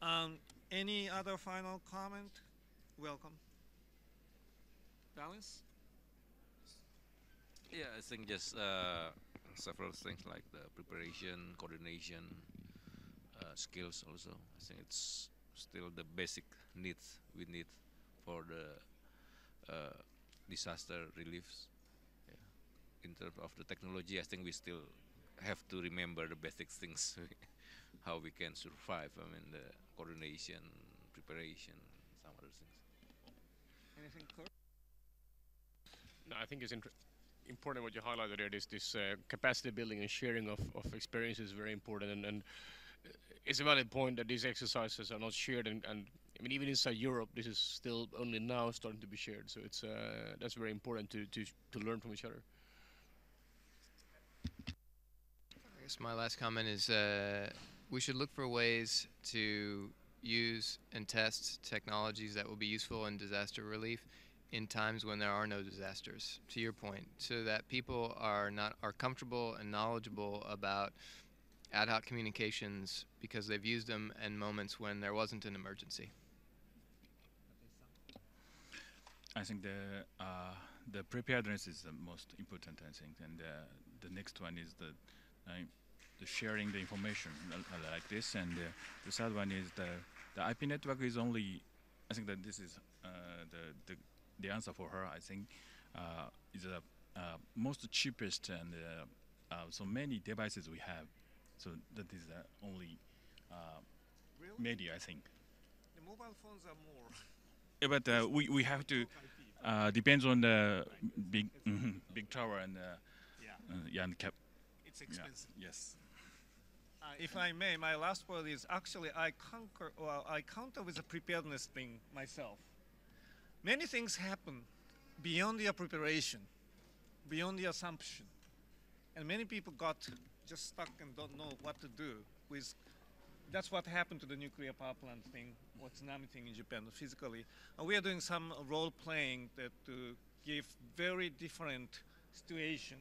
B: Um, any other final comment? Welcome. Valens?
D: Yeah, I think just uh, several things like the preparation, coordination, uh, skills also. I think it's still the basic needs we need for the uh, disaster reliefs. Yeah. In terms of the technology, I think we still have to remember the basic things, <laughs> how we can survive. I mean, the coordination, preparation, some other things.
B: Anything, Kurt?
E: No, I think it's inter- important what you highlighted there. This this uh, capacity building and sharing of, of experience is very important, and, and uh, it's a valid point that these exercises are not shared. And, and I mean, even inside Europe, this is still only now starting to be shared. So it's uh, that's very important to, to to learn from each other.
F: I guess my last comment is uh, we should look for ways to use and test technologies that will be useful in disaster relief in times when there are no disasters. To your point, so that people are not are comfortable and knowledgeable about ad hoc communications because they've used them in moments when there wasn't an emergency.
C: I think the uh, the preparedness is the most important. I think, and uh, the next one is the uh, the sharing the information uh, like this, and uh, the third one is the the IP network is only. I think that this is uh, the the the answer for her. I think uh, is the uh, most cheapest and uh, uh, so many devices we have. So that is the only uh,
B: Really?
C: media I think.
B: The mobile phones are more. <laughs>
C: Yeah, but uh, we we have to uh, depends on the big mhm, big tower and uh,
B: Yeah.
C: uh, yeah and cap.
B: It's
C: yeah,
B: expensive.
C: Yes.
B: Uh, if I may, my last word is actually I conquer, well, I counter with the preparedness thing myself. Many things happen beyond your preparation, beyond the assumption, and many people got just stuck and don't know what to do with. That's what happened to the nuclear power plant thing, what tsunami thing in Japan physically. Uh, we are doing some role playing that to give very different situation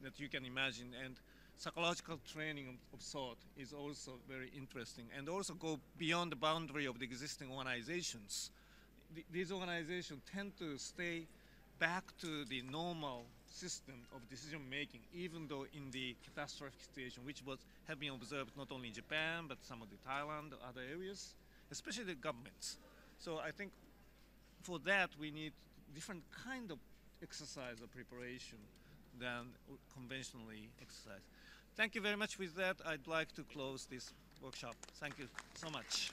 B: that you can imagine and psychological training of, of sort is also very interesting and also go beyond the boundary of the existing organizations. Th- these organizations tend to stay back to the normal system of decision making, even though in the catastrophic situation, which was have been observed not only in Japan but some of the Thailand, other areas, especially the governments. So I think for that we need different kind of exercise or preparation than conventionally exercise. Thank you very much with that. I'd like to close this workshop. Thank you so much.